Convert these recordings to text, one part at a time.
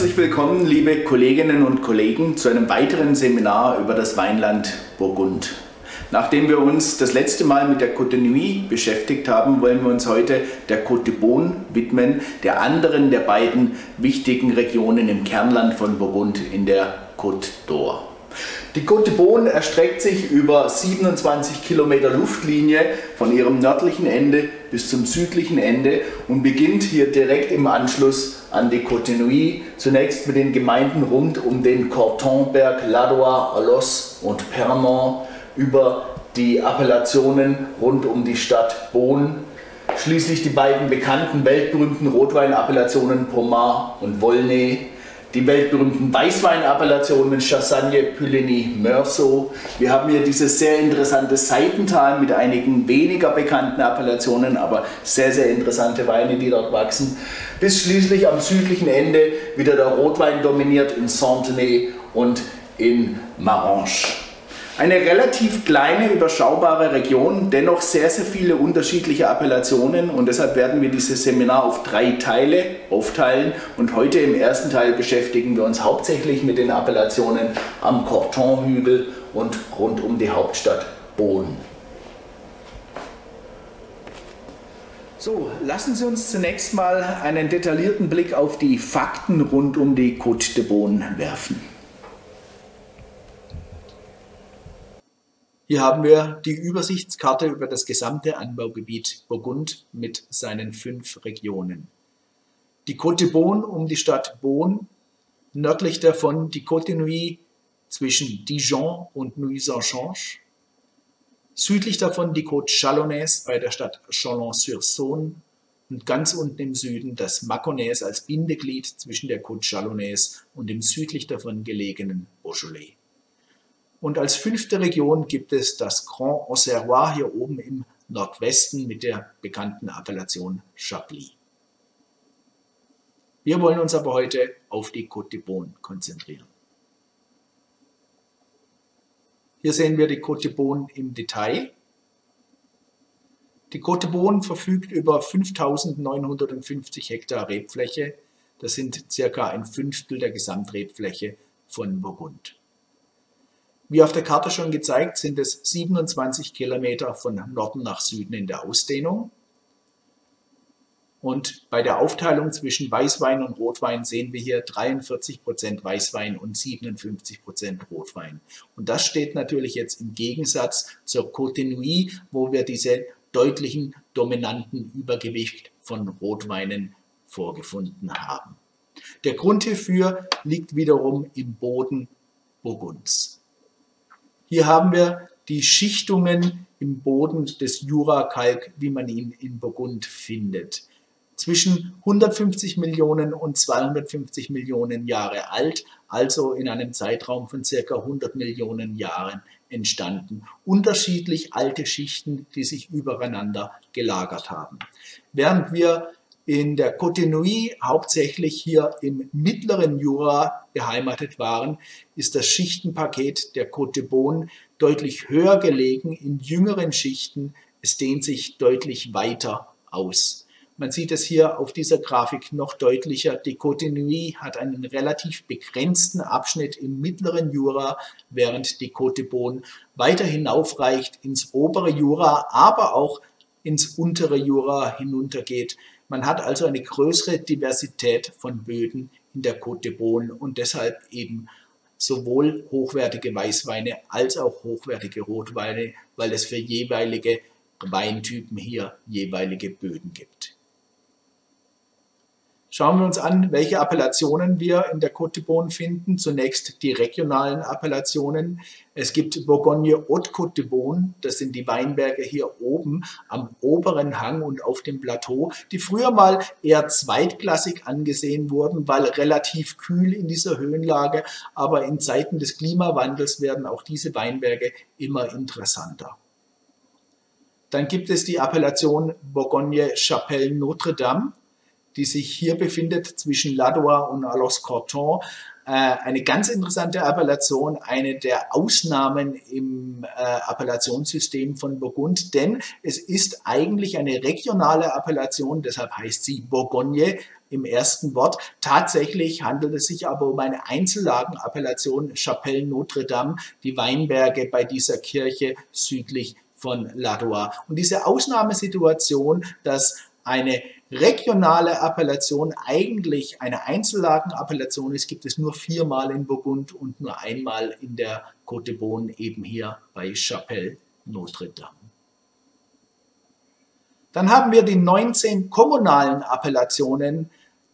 Herzlich willkommen, liebe Kolleginnen und Kollegen, zu einem weiteren Seminar über das Weinland Burgund. Nachdem wir uns das letzte Mal mit der Côte de Nuit beschäftigt haben, wollen wir uns heute der Côte de Beaune widmen, der anderen der beiden wichtigen Regionen im Kernland von Burgund in der Côte d'Or. Die Côte de Beaune erstreckt sich über 27 Kilometer Luftlinie von ihrem nördlichen Ende bis zum südlichen Ende und beginnt hier direkt im Anschluss an die Côte zunächst mit den Gemeinden rund um den Cortonberg, Ladois, Alos und Permont, über die Appellationen rund um die Stadt Beaune, schließlich die beiden bekannten weltberühmten Rotweinappellationen Pommard und Volnay, die weltberühmten Weißweinappellationen Chassagne, Puligny, Meursault. Wir haben hier dieses sehr interessante Seitental mit einigen weniger bekannten Appellationen, aber sehr, sehr interessante Weine, die dort wachsen. Bis schließlich am südlichen Ende wieder der Rotwein dominiert in Santenay und in Marange. Eine relativ kleine, überschaubare Region, dennoch sehr, sehr viele unterschiedliche Appellationen und deshalb werden wir dieses Seminar auf drei Teile aufteilen und heute im ersten Teil beschäftigen wir uns hauptsächlich mit den Appellationen am Corton-Hügel und rund um die Hauptstadt Bonn. So, lassen Sie uns zunächst mal einen detaillierten Blick auf die Fakten rund um die Côte de Beaune werfen. Hier haben wir die Übersichtskarte über das gesamte Anbaugebiet Burgund mit seinen fünf Regionen. Die Côte de Beaune um die Stadt Beaune, nördlich davon die Côte de Nuit zwischen Dijon und Nuit-Saint-Change, südlich davon die Côte Chalonnaise bei der Stadt Chalon-sur-Saône und ganz unten im Süden das Mâconnais als Bindeglied zwischen der Côte Chalonnaise und dem südlich davon gelegenen Beaujolais. Und als fünfte Region gibt es das Grand Auxerrois hier oben im Nordwesten mit der bekannten Appellation Chablis. Wir wollen uns aber heute auf die Côte de Beaune konzentrieren. Hier sehen wir die Côte de Beaune im Detail. Die Côte de Beaune verfügt über 5950 Hektar Rebfläche. Das sind circa ein Fünftel der Gesamtrebfläche von Burgund. Wie auf der Karte schon gezeigt, sind es 27 Kilometer von Norden nach Süden in der Ausdehnung. Und bei der Aufteilung zwischen Weißwein und Rotwein sehen wir hier 43% Weißwein und 57% Rotwein. Und das steht natürlich jetzt im Gegensatz zur Côte Nuit, wo wir diese deutlichen dominanten Übergewicht von Rotweinen vorgefunden haben. Der Grund hierfür liegt wiederum im Boden Burgunds. Hier haben wir die Schichtungen im Boden des Jurakalk, wie man ihn in Burgund findet. Zwischen 150 Millionen und 250 Millionen Jahre alt, also in einem Zeitraum von circa 100 Millionen Jahren entstanden. Unterschiedlich alte Schichten, die sich übereinander gelagert haben. Während wir in der Côte Nuit hauptsächlich hier im mittleren Jura beheimatet waren, ist das Schichtenpaket der Côte Beaune deutlich höher gelegen in jüngeren Schichten. Es dehnt sich deutlich weiter aus. Man sieht es hier auf dieser Grafik noch deutlicher. Die Côte Nuit hat einen relativ begrenzten Abschnitt im mittleren Jura, während die Côte Beaune weiter hinaufreicht ins obere Jura, aber auch ins untere Jura hinuntergeht. Man hat also eine größere Diversität von Böden in der Côte de Beaune und deshalb eben sowohl hochwertige Weißweine als auch hochwertige Rotweine, weil es für jeweilige Weintypen hier jeweilige Böden gibt. Schauen wir uns an, welche Appellationen wir in der Côte de Beaune finden. Zunächst die regionalen Appellationen. Es gibt Bourgogne Haute Côte de Beaune, das sind die Weinberge hier oben am oberen Hang und auf dem Plateau, die früher mal eher zweitklassig angesehen wurden, weil relativ kühl in dieser Höhenlage, aber in Zeiten des Klimawandels werden auch diese Weinberge immer interessanter. Dann gibt es die Appellation Bourgogne Chapelle Notre Dame die sich hier befindet zwischen Ladois und Alos Corton. Äh, eine ganz interessante Appellation, eine der Ausnahmen im äh, Appellationssystem von Burgund, denn es ist eigentlich eine regionale Appellation, deshalb heißt sie Bourgogne im ersten Wort. Tatsächlich handelt es sich aber um eine Einzellagenappellation Chapelle Notre Dame, die Weinberge bei dieser Kirche südlich von Ladois. Und diese Ausnahmesituation, dass eine regionale Appellation eigentlich eine Einzellagenappellation ist, gibt es nur viermal in Burgund und nur einmal in der Côte de Beaune, eben hier bei Chapelle Notre Dame. Dann haben wir die 19 kommunalen Appellationen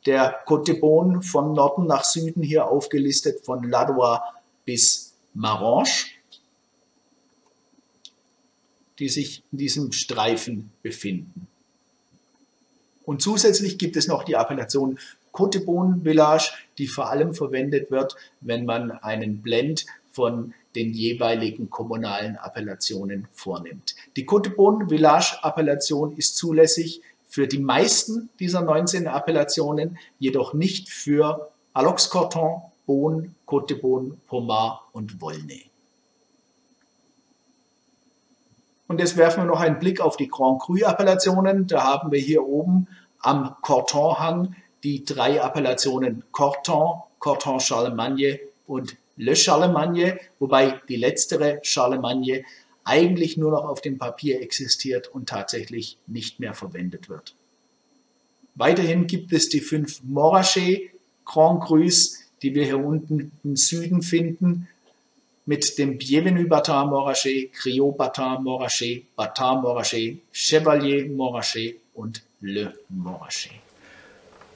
der Côte de Beaune von Norden nach Süden hier aufgelistet, von Ladois bis Marange, die sich in diesem Streifen befinden. Und zusätzlich gibt es noch die Appellation Beaune Village, die vor allem verwendet wird, wenn man einen Blend von den jeweiligen kommunalen Appellationen vornimmt. Die Beaune Village Appellation ist zulässig für die meisten dieser 19 Appellationen, jedoch nicht für Alox-Corton, Beaune, Côte de Beaune, Pomard und Volnay. Und jetzt werfen wir noch einen Blick auf die Grand Cru-Appellationen. Da haben wir hier oben am Corton-Hang die drei Appellationen Corton, Corton Charlemagne und Le Charlemagne, wobei die letztere Charlemagne eigentlich nur noch auf dem Papier existiert und tatsächlich nicht mehr verwendet wird. Weiterhin gibt es die fünf Morachet Grand Crus, die wir hier unten im Süden finden, mit dem Bienvenu Batin Morachet, Criot Batin Morachet, Batin Morachet, Chevalier Morachet und Le Morachet.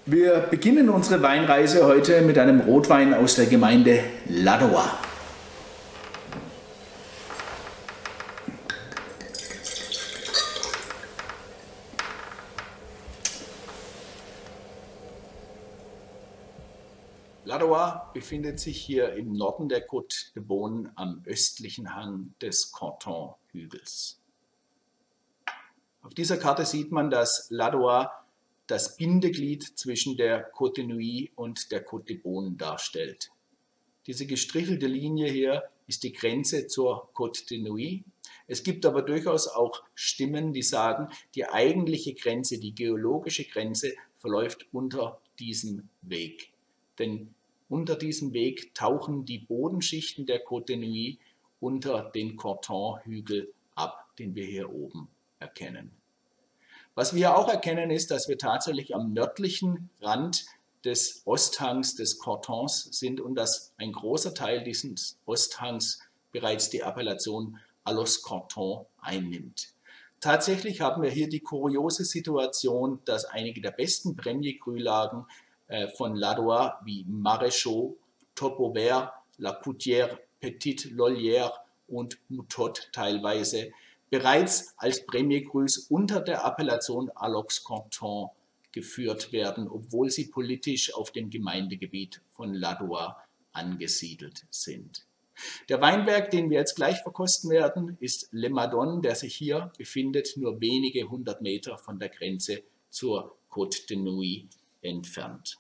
Wir beginnen unsere Weinreise heute mit einem Rotwein aus der Gemeinde Ladois. Ladois befindet sich hier im Norden der Côte de Beaune am östlichen Hang des Canton-Hügels. Auf dieser Karte sieht man, dass Ladois das Bindeglied zwischen der Côte de Nuit und der Côte de Beaune darstellt. Diese gestrichelte Linie hier ist die Grenze zur Côte de Nuit. Es gibt aber durchaus auch Stimmen, die sagen, die eigentliche Grenze, die geologische Grenze verläuft unter diesem Weg. Denn unter diesem Weg tauchen die Bodenschichten der Côte de Nuit unter den Corton-Hügel ab, den wir hier oben erkennen. Was wir auch erkennen ist, dass wir tatsächlich am nördlichen Rand des Osthangs des Cortons sind und dass ein großer Teil dieses Osthangs bereits die Appellation Alos Corton einnimmt. Tatsächlich haben wir hier die kuriose Situation, dass einige der besten Premier Cru-Lagen äh, von Ladois wie Maréchaux, Topauvert, La Coutière, Petite Lollière und Moutot teilweise bereits als Premier Crus unter der Appellation Alox Canton geführt werden, obwohl sie politisch auf dem Gemeindegebiet von Ladois angesiedelt sind. Der Weinberg, den wir jetzt gleich verkosten werden, ist Le Madon, der sich hier befindet, nur wenige hundert Meter von der Grenze zur Côte de Nuit entfernt.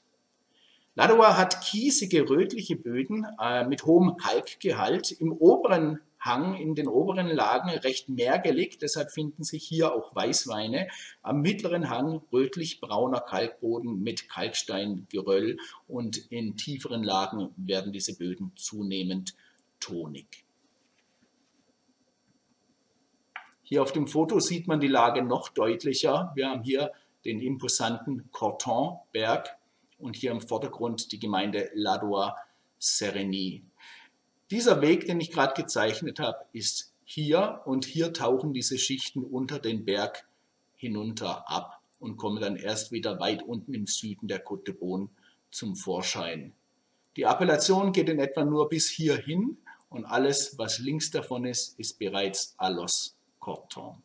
Ladois hat kiesige, rötliche Böden äh, mit hohem Kalkgehalt. Im oberen Hang, in den oberen Lagen recht mergelig, deshalb finden sich hier auch Weißweine. Am mittleren Hang rötlich-brauner Kalkboden mit Kalksteingeröll und in tieferen Lagen werden diese Böden zunehmend tonig. Hier auf dem Foto sieht man die Lage noch deutlicher. Wir haben hier den imposanten Corton-Berg und hier im Vordergrund die Gemeinde Ladois-Serigny. Dieser Weg, den ich gerade gezeichnet habe, ist hier und hier tauchen diese Schichten unter den Berg hinunter ab und kommen dann erst wieder weit unten im Süden der Côte de Beaune zum Vorschein. Die Appellation geht in etwa nur bis hierhin und alles, was links davon ist, ist bereits Alos Corton.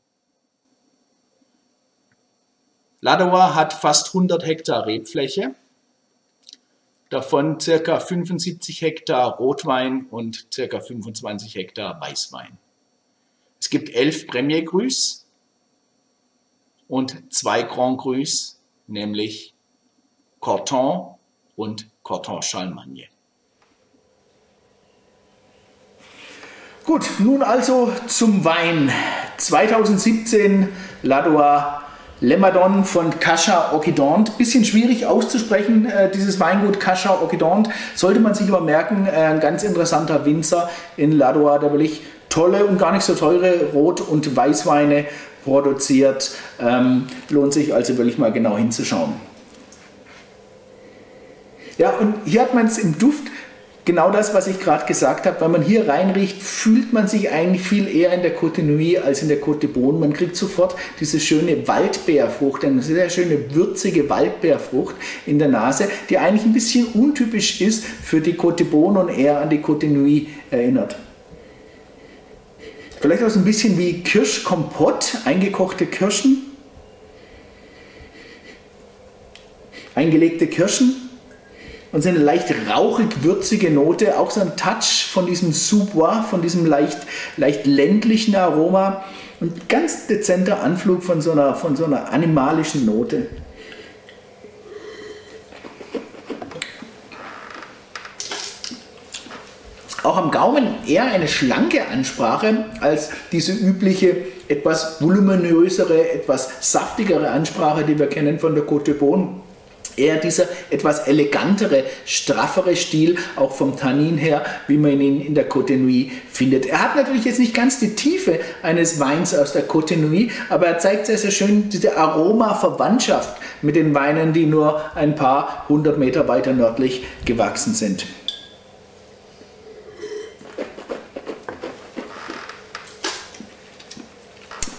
Ladois hat fast 100 Hektar Rebfläche davon circa 75 Hektar Rotwein und circa 25 Hektar Weißwein. Es gibt elf Premier Crus und zwei Grand Crus, nämlich Corton und Corton Charlemagne. Gut, nun also zum Wein. 2017 Ladois Lemadon von Kascha Occident. Bisschen schwierig auszusprechen, äh, dieses Weingut Kascha Occident. Sollte man sich aber merken, äh, ein ganz interessanter Winzer in Ladois, der wirklich tolle und gar nicht so teure Rot- und Weißweine produziert. Ähm, lohnt sich also wirklich mal genau hinzuschauen. Ja, und hier hat man es im Duft genau das, was ich gerade gesagt habe. Wenn man hier reinriecht, fühlt man sich eigentlich viel eher in der Côte Nuit als in der Côte de. Man kriegt sofort diese schöne Waldbeerfrucht, eine sehr schöne würzige Waldbeerfrucht in der Nase, die eigentlich ein bisschen untypisch ist für die Côte de und eher an die Côte Nuit erinnert. Vielleicht auch so ein bisschen wie Kirschkompott, eingekochte Kirschen, eingelegte Kirschen und so eine leicht rauchig-würzige Note, auch so ein Touch von diesem Sous-Bois, von diesem leicht, leicht ländlichen Aroma und ganz dezenter Anflug von so einer, von so einer animalischen Note. Auch am Gaumen eher eine schlanke Ansprache als diese übliche etwas voluminösere, etwas saftigere Ansprache, die wir kennen von der Côte de Beaune eher dieser etwas elegantere, straffere Stil, auch vom Tannin her, wie man ihn in der Côte Nuit findet. Er hat natürlich jetzt nicht ganz die Tiefe eines Weins aus der Côte Nuit, aber er zeigt sehr, sehr schön diese Aromaverwandtschaft mit den Weinen, die nur ein paar hundert Meter weiter nördlich gewachsen sind.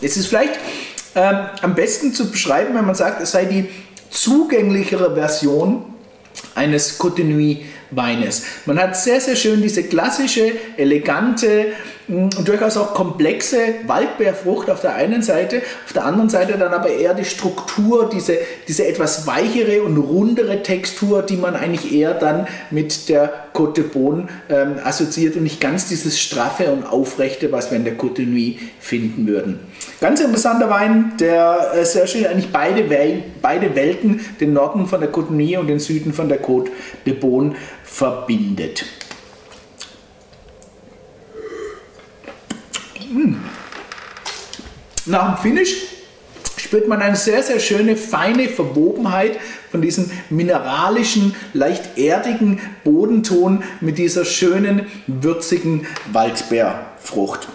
Es ist vielleicht ähm, am besten zu beschreiben, wenn man sagt, es sei die zugänglichere Version eines Nuit Weines. Man hat sehr, sehr schön diese klassische, elegante durchaus auch komplexe Waldbeerfrucht auf der einen Seite, auf der anderen Seite dann aber eher die Struktur, diese, diese etwas weichere und rundere Textur, die man eigentlich eher dann mit der Côte de Beaune ähm, assoziiert und nicht ganz dieses straffe und aufrechte, was wir in der Côte de Nuit finden würden. Ganz interessanter Wein, der äh, sehr schön eigentlich beide, Wel beide Welten, den Norden von der Côte de Nuit und den Süden von der Côte de Beaune, verbindet. Hm. Nach dem Finish spürt man eine sehr, sehr schöne, feine Verwobenheit von diesem mineralischen, leicht erdigen Bodenton mit dieser schönen, würzigen Waldbeerfrucht.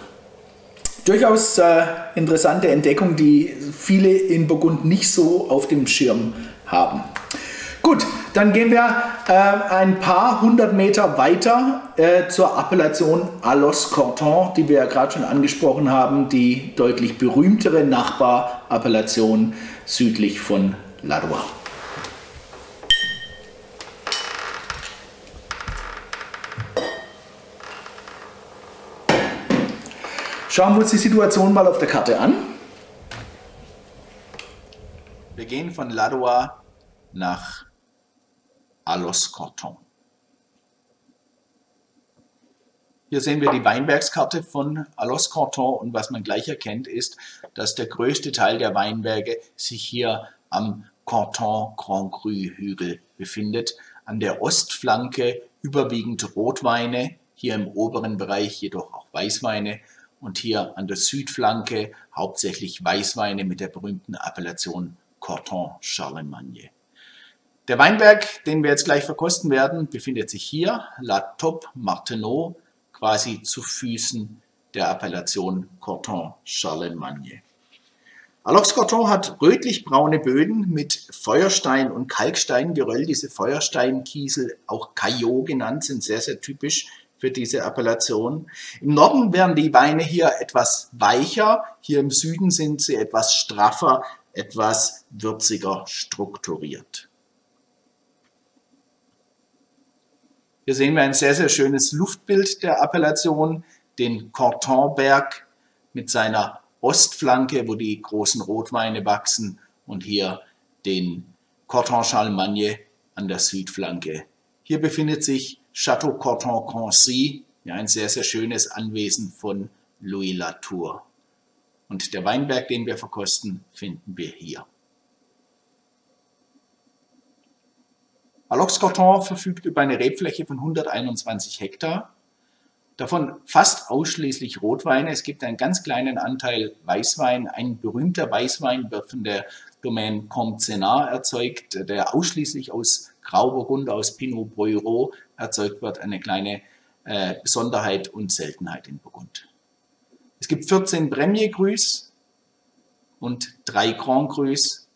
Durchaus äh, interessante Entdeckung, die viele in Burgund nicht so auf dem Schirm haben. Gut, dann gehen wir äh, ein paar hundert Meter weiter äh, zur Appellation Alos Corton, die wir ja gerade schon angesprochen haben, die deutlich berühmtere Nachbarappellation südlich von Ladois. Schauen wir uns die Situation mal auf der Karte an. Wir gehen von Ladois nach Alos Corton. Hier sehen wir die Weinbergskarte von Alos Corton und was man gleich erkennt ist, dass der größte Teil der Weinberge sich hier am Corton Grand Cru Hügel befindet. An der Ostflanke überwiegend Rotweine, hier im oberen Bereich jedoch auch Weißweine und hier an der Südflanke hauptsächlich Weißweine mit der berühmten Appellation Corton Charlemagne. Der Weinberg, den wir jetzt gleich verkosten werden, befindet sich hier, La Top Martenot, quasi zu Füßen der Appellation Corton Charlemagne. Alox Corton hat rötlich-braune Böden mit Feuerstein- und Kalksteingeröll. Diese Feuersteinkiesel, auch Caillot genannt, sind sehr, sehr typisch für diese Appellation. Im Norden werden die Weine hier etwas weicher, hier im Süden sind sie etwas straffer, etwas würziger strukturiert. Hier sehen wir ein sehr, sehr schönes Luftbild der Appellation, den Cortonberg mit seiner Ostflanke, wo die großen Rotweine wachsen und hier den Corton Charlemagne an der Südflanke. Hier befindet sich Château Corton Concy, ja, ein sehr, sehr schönes Anwesen von Louis Latour. Und der Weinberg, den wir verkosten, finden wir hier. Alox Corton verfügt über eine Rebfläche von 121 Hektar, davon fast ausschließlich Rotweine. Es gibt einen ganz kleinen Anteil Weißwein. Ein berühmter Weißwein wird von der Domaine Comte Senard erzeugt, der ausschließlich aus Grauburgund, aus Pinot Boireau erzeugt wird. Eine kleine äh, Besonderheit und Seltenheit in Burgund. Es gibt 14 Premier Crus und drei Grand Crus,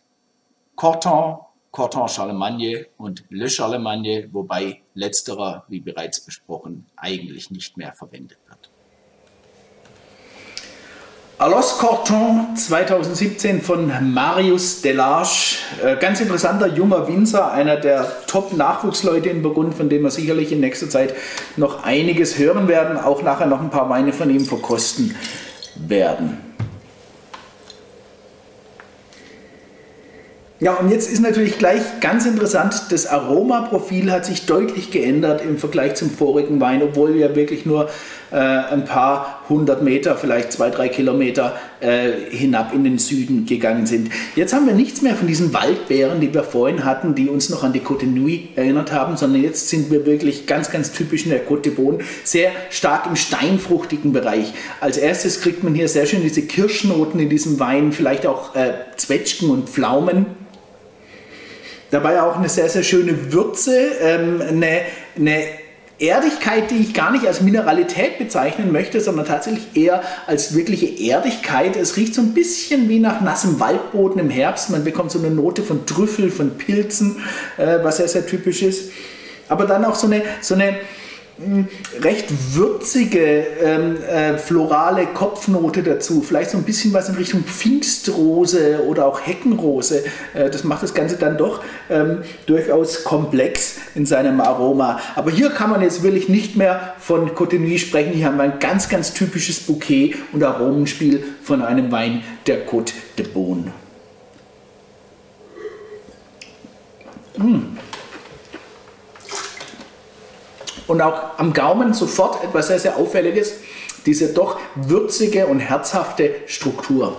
Corton, Corton Charlemagne und Le Charlemagne, wobei letzterer, wie bereits besprochen, eigentlich nicht mehr verwendet wird. Alos Corton 2017 von Marius Delage. Äh, ganz interessanter junger Winzer, einer der Top-Nachwuchsleute in Burgund, von dem wir sicherlich in nächster Zeit noch einiges hören werden, auch nachher noch ein paar Weine von ihm verkosten werden. Ja, und jetzt ist natürlich gleich ganz interessant, das Aromaprofil hat sich deutlich geändert im Vergleich zum vorigen Wein, obwohl wir wirklich nur äh, ein paar hundert Meter, vielleicht zwei, drei Kilometer äh, hinab in den Süden gegangen sind. Jetzt haben wir nichts mehr von diesen Waldbeeren, die wir vorhin hatten, die uns noch an die Côte Nuit erinnert haben, sondern jetzt sind wir wirklich ganz, ganz typisch in der Côte de sehr stark im steinfruchtigen Bereich. Als erstes kriegt man hier sehr schön diese Kirschnoten in diesem Wein, vielleicht auch äh, Zwetschgen und Pflaumen. Dabei auch eine sehr, sehr schöne Würze, ähm, eine, eine Erdigkeit, die ich gar nicht als Mineralität bezeichnen möchte, sondern tatsächlich eher als wirkliche Erdigkeit. Es riecht so ein bisschen wie nach nassem Waldboden im Herbst. Man bekommt so eine Note von Trüffel, von Pilzen, äh, was sehr, sehr typisch ist. Aber dann auch so eine, so eine recht würzige ähm, äh, florale Kopfnote dazu. Vielleicht so ein bisschen was in Richtung Pfingstrose oder auch Heckenrose. Äh, das macht das Ganze dann doch ähm, durchaus komplex in seinem Aroma. Aber hier kann man jetzt wirklich nicht mehr von Nuit sprechen. Hier haben wir ein ganz, ganz typisches Bouquet und Aromenspiel von einem Wein der Côte de Beaune. Mmh und auch am Gaumen sofort etwas sehr, sehr Auffälliges, diese doch würzige und herzhafte Struktur.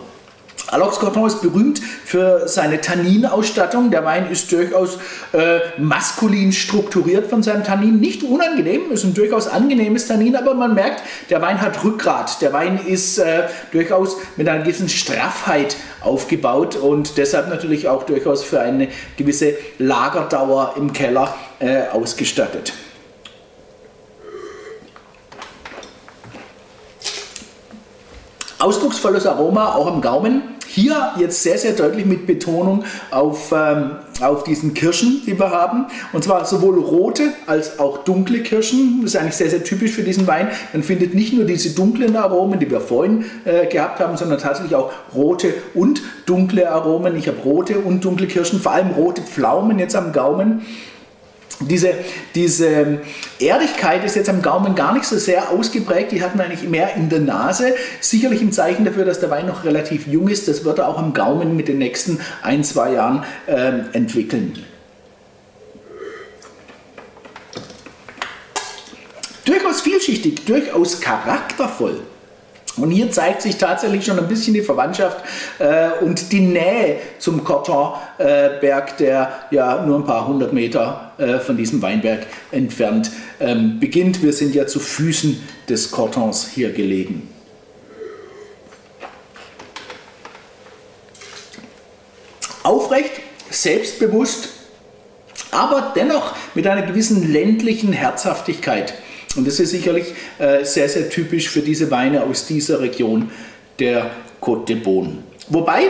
Alox Corton ist berühmt für seine Tanninausstattung. Der Wein ist durchaus äh, maskulin strukturiert von seinem Tannin. Nicht unangenehm, ist ein durchaus angenehmes Tannin, aber man merkt, der Wein hat Rückgrat. Der Wein ist äh, durchaus mit einer gewissen Straffheit aufgebaut und deshalb natürlich auch durchaus für eine gewisse Lagerdauer im Keller äh, ausgestattet. Ausdrucksvolles Aroma auch im Gaumen. Hier jetzt sehr, sehr deutlich mit Betonung auf, ähm, auf diesen Kirschen, die wir haben. Und zwar sowohl rote als auch dunkle Kirschen. Das ist eigentlich sehr, sehr typisch für diesen Wein. Man findet nicht nur diese dunklen Aromen, die wir vorhin äh, gehabt haben, sondern tatsächlich auch rote und dunkle Aromen. Ich habe rote und dunkle Kirschen, vor allem rote Pflaumen jetzt am Gaumen. Diese, diese Erdigkeit ist jetzt am Gaumen gar nicht so sehr ausgeprägt, die hat man eigentlich mehr in der Nase. Sicherlich ein Zeichen dafür, dass der Wein noch relativ jung ist. Das wird er auch am Gaumen mit den nächsten ein, zwei Jahren äh, entwickeln. Durchaus vielschichtig, durchaus charaktervoll. Und hier zeigt sich tatsächlich schon ein bisschen die Verwandtschaft äh, und die Nähe zum Corton-Berg, äh, der ja nur ein paar hundert Meter äh, von diesem Weinberg entfernt ähm, beginnt. Wir sind ja zu Füßen des Cortons hier gelegen. Aufrecht, selbstbewusst, aber dennoch mit einer gewissen ländlichen Herzhaftigkeit. Und das ist sicherlich äh, sehr, sehr typisch für diese Weine aus dieser Region der Côte de Beaune. Wobei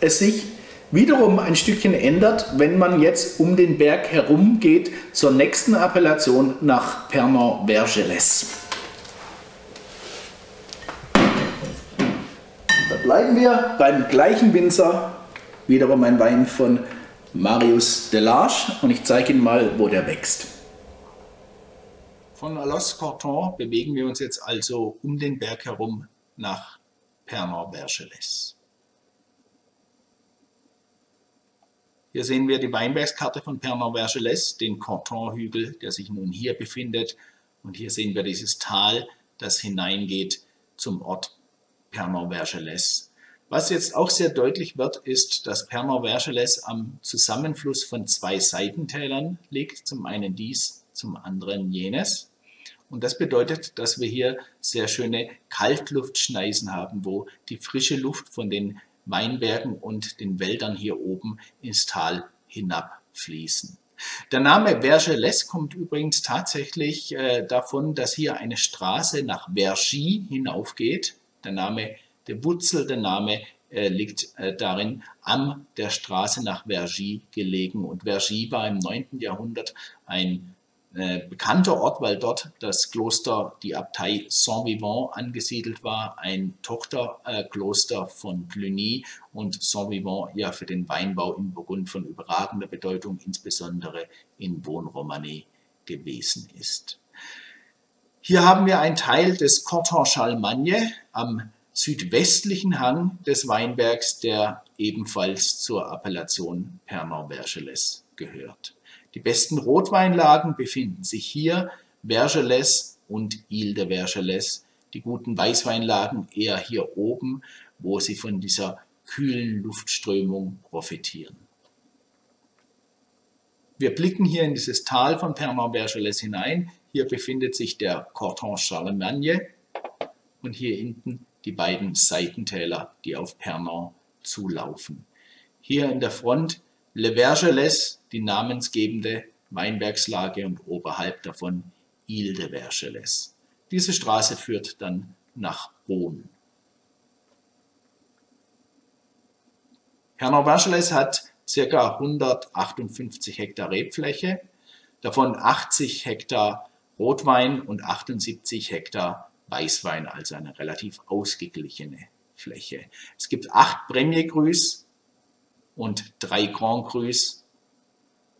es sich wiederum ein Stückchen ändert, wenn man jetzt um den Berg herum geht zur nächsten Appellation nach Pernon-Vergelès. Da bleiben wir beim gleichen Winzer, wiederum ein Wein von Marius Delage und ich zeige Ihnen mal, wo der wächst. Von Alos Corton bewegen wir uns jetzt also um den Berg herum nach Pernod-Bergelès. Hier sehen wir die Weinbergskarte von Pernod-Bergelès, den Corton-Hügel, der sich nun hier befindet. Und hier sehen wir dieses Tal, das hineingeht zum Ort Pernod-Bergelès. Was jetzt auch sehr deutlich wird, ist, dass Pernod Vergelès am Zusammenfluss von zwei Seitentälern liegt. Zum einen dies, zum anderen jenes. Und das bedeutet, dass wir hier sehr schöne Kaltluftschneisen haben, wo die frische Luft von den Weinbergen und den Wäldern hier oben ins Tal hinabfließen. Der Name Vergelès kommt übrigens tatsächlich äh, davon, dass hier eine Straße nach Vergy hinaufgeht. Der Name, der Wurzel, der Name äh, liegt äh, darin an der Straße nach Vergy gelegen. Und Vergy war im 9. Jahrhundert ein äh, bekannter Ort, weil dort das Kloster, die Abtei Saint-Vivant angesiedelt war, ein Tochterkloster von Cluny und Saint-Vivant ja für den Weinbau in Burgund von überragender Bedeutung, insbesondere in Wohnromanie gewesen ist. Hier haben wir einen Teil des Corton Chalmagne am südwestlichen Hang des Weinbergs, der ebenfalls zur Appellation Pernod Vergelès gehört. Die besten Rotweinlagen befinden sich hier, Vergelès und Ile de Vergelès. Die guten Weißweinlagen eher hier oben, wo sie von dieser kühlen Luftströmung profitieren. Wir blicken hier in dieses Tal von Pernod-Vergelès hinein. Hier befindet sich der Corton Charlemagne und hier hinten die beiden Seitentäler, die auf Pernod zulaufen. Hier in der Front Le Vergelès, die namensgebende Weinbergslage und oberhalb davon Ile de Vergelès. Diese Straße führt dann nach Bonn. Pernod Vergelès hat ca. 158 Hektar Rebfläche, davon 80 Hektar Rotwein und 78 Hektar Weißwein, also eine relativ ausgeglichene Fläche. Es gibt acht Premier Crus, und drei Grand Crus,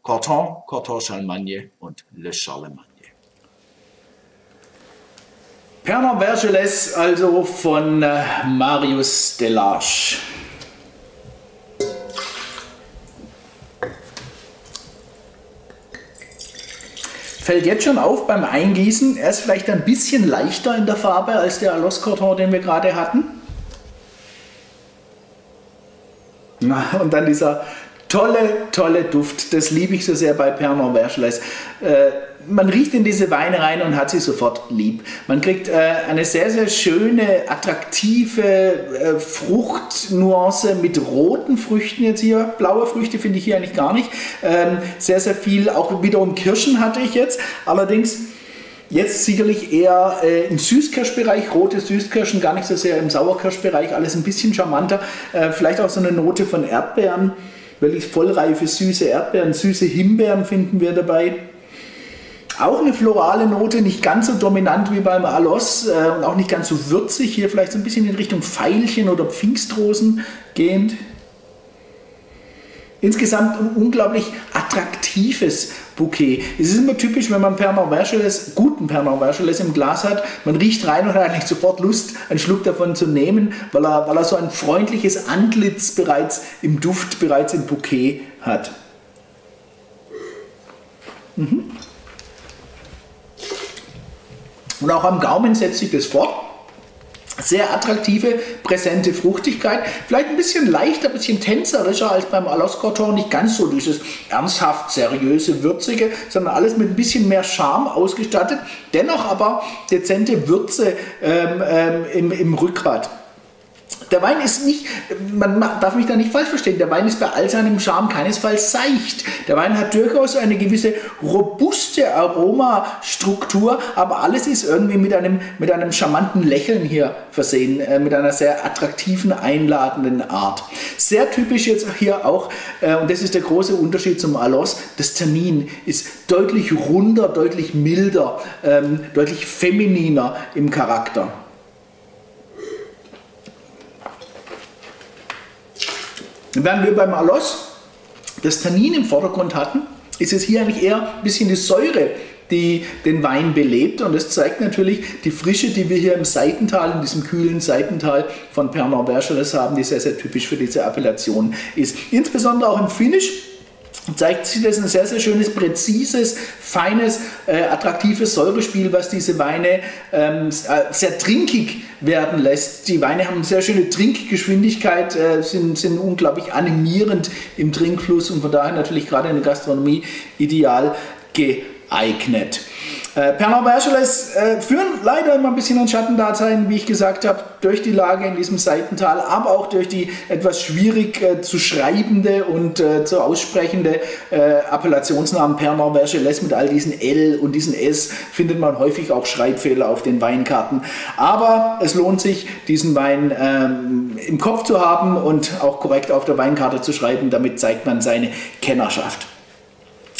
Corton, Corton Charlemagne und Le Charlemagne. Pernod Vergelès, also von äh, Marius Delarche. Fällt jetzt schon auf beim Eingießen, er ist vielleicht ein bisschen leichter in der Farbe als der Alos Corton, den wir gerade hatten. Und dann dieser tolle, tolle Duft, das liebe ich so sehr bei Pernod Vergelès. Äh, man riecht in diese Weine rein und hat sie sofort lieb. Man kriegt äh, eine sehr, sehr schöne, attraktive äh, Fruchtnuance mit roten Früchten jetzt hier. Blaue Früchte finde ich hier eigentlich gar nicht. Ähm, sehr, sehr viel, auch wiederum Kirschen hatte ich jetzt. Allerdings Jetzt sicherlich eher äh, im Süßkirschbereich, rote Süßkirschen, gar nicht so sehr im Sauerkirschbereich, alles ein bisschen charmanter. Äh, vielleicht auch so eine Note von Erdbeeren, wirklich vollreife, süße Erdbeeren, süße Himbeeren finden wir dabei. Auch eine florale Note, nicht ganz so dominant wie beim Alos äh, und auch nicht ganz so würzig. Hier vielleicht so ein bisschen in Richtung Veilchen oder Pfingstrosen gehend. Insgesamt ein unglaublich attraktives Bouquet. Es ist immer typisch, wenn man Pernod Vergelès, guten Pernod Vergelès im Glas hat, man riecht rein und hat eigentlich sofort Lust, einen Schluck davon zu nehmen, weil er, weil er so ein freundliches Antlitz bereits im Duft, bereits im Bouquet hat. Mhm. Und auch am Gaumen setzt sich das fort. Sehr attraktive, präsente Fruchtigkeit. Vielleicht ein bisschen leichter, ein bisschen tänzerischer als beim Alos Corton. Nicht ganz so dieses ernsthaft seriöse, würzige, sondern alles mit ein bisschen mehr Charme ausgestattet. Dennoch aber dezente Würze ähm, ähm, im, im Rückgrat. Der Wein ist nicht, man darf mich da nicht falsch verstehen, der Wein ist bei all seinem Charme keinesfalls seicht. Der Wein hat durchaus eine gewisse robuste Aromastruktur, aber alles ist irgendwie mit einem, mit einem charmanten Lächeln hier versehen, äh, mit einer sehr attraktiven, einladenden Art. Sehr typisch jetzt hier auch, äh, und das ist der große Unterschied zum Alos, das Tannin ist deutlich runder, deutlich milder, ähm, deutlich femininer im Charakter. Während wir beim Alos das Tannin im Vordergrund hatten, ist es hier eigentlich eher ein bisschen die Säure, die den Wein belebt. Und das zeigt natürlich die Frische, die wir hier im Seitental, in diesem kühlen Seitental von Pernod Vergelès haben, die sehr, sehr typisch für diese Appellation ist. Insbesondere auch im Finish zeigt sich das ein sehr, sehr schönes, präzises, feines, äh, attraktives Säurespiel, was diese Weine ähm, äh, sehr trinkig werden lässt. Die Weine haben eine sehr schöne Trinkgeschwindigkeit, äh, sind, sind unglaublich animierend im Trinkfluss und von daher natürlich gerade in der Gastronomie ideal geeignet. Äh, Pernod Bergeles äh, führen leider immer ein bisschen an Schattendasein, wie ich gesagt habe, durch die Lage in diesem Seitental, aber auch durch die etwas schwierig äh, zu schreibende und äh, zu aussprechende äh, Appellationsnamen Pernod Bergeles mit all diesen L und diesen S findet man häufig auch Schreibfehler auf den Weinkarten. Aber es lohnt sich, diesen Wein ähm, im Kopf zu haben und auch korrekt auf der Weinkarte zu schreiben. Damit zeigt man seine Kennerschaft.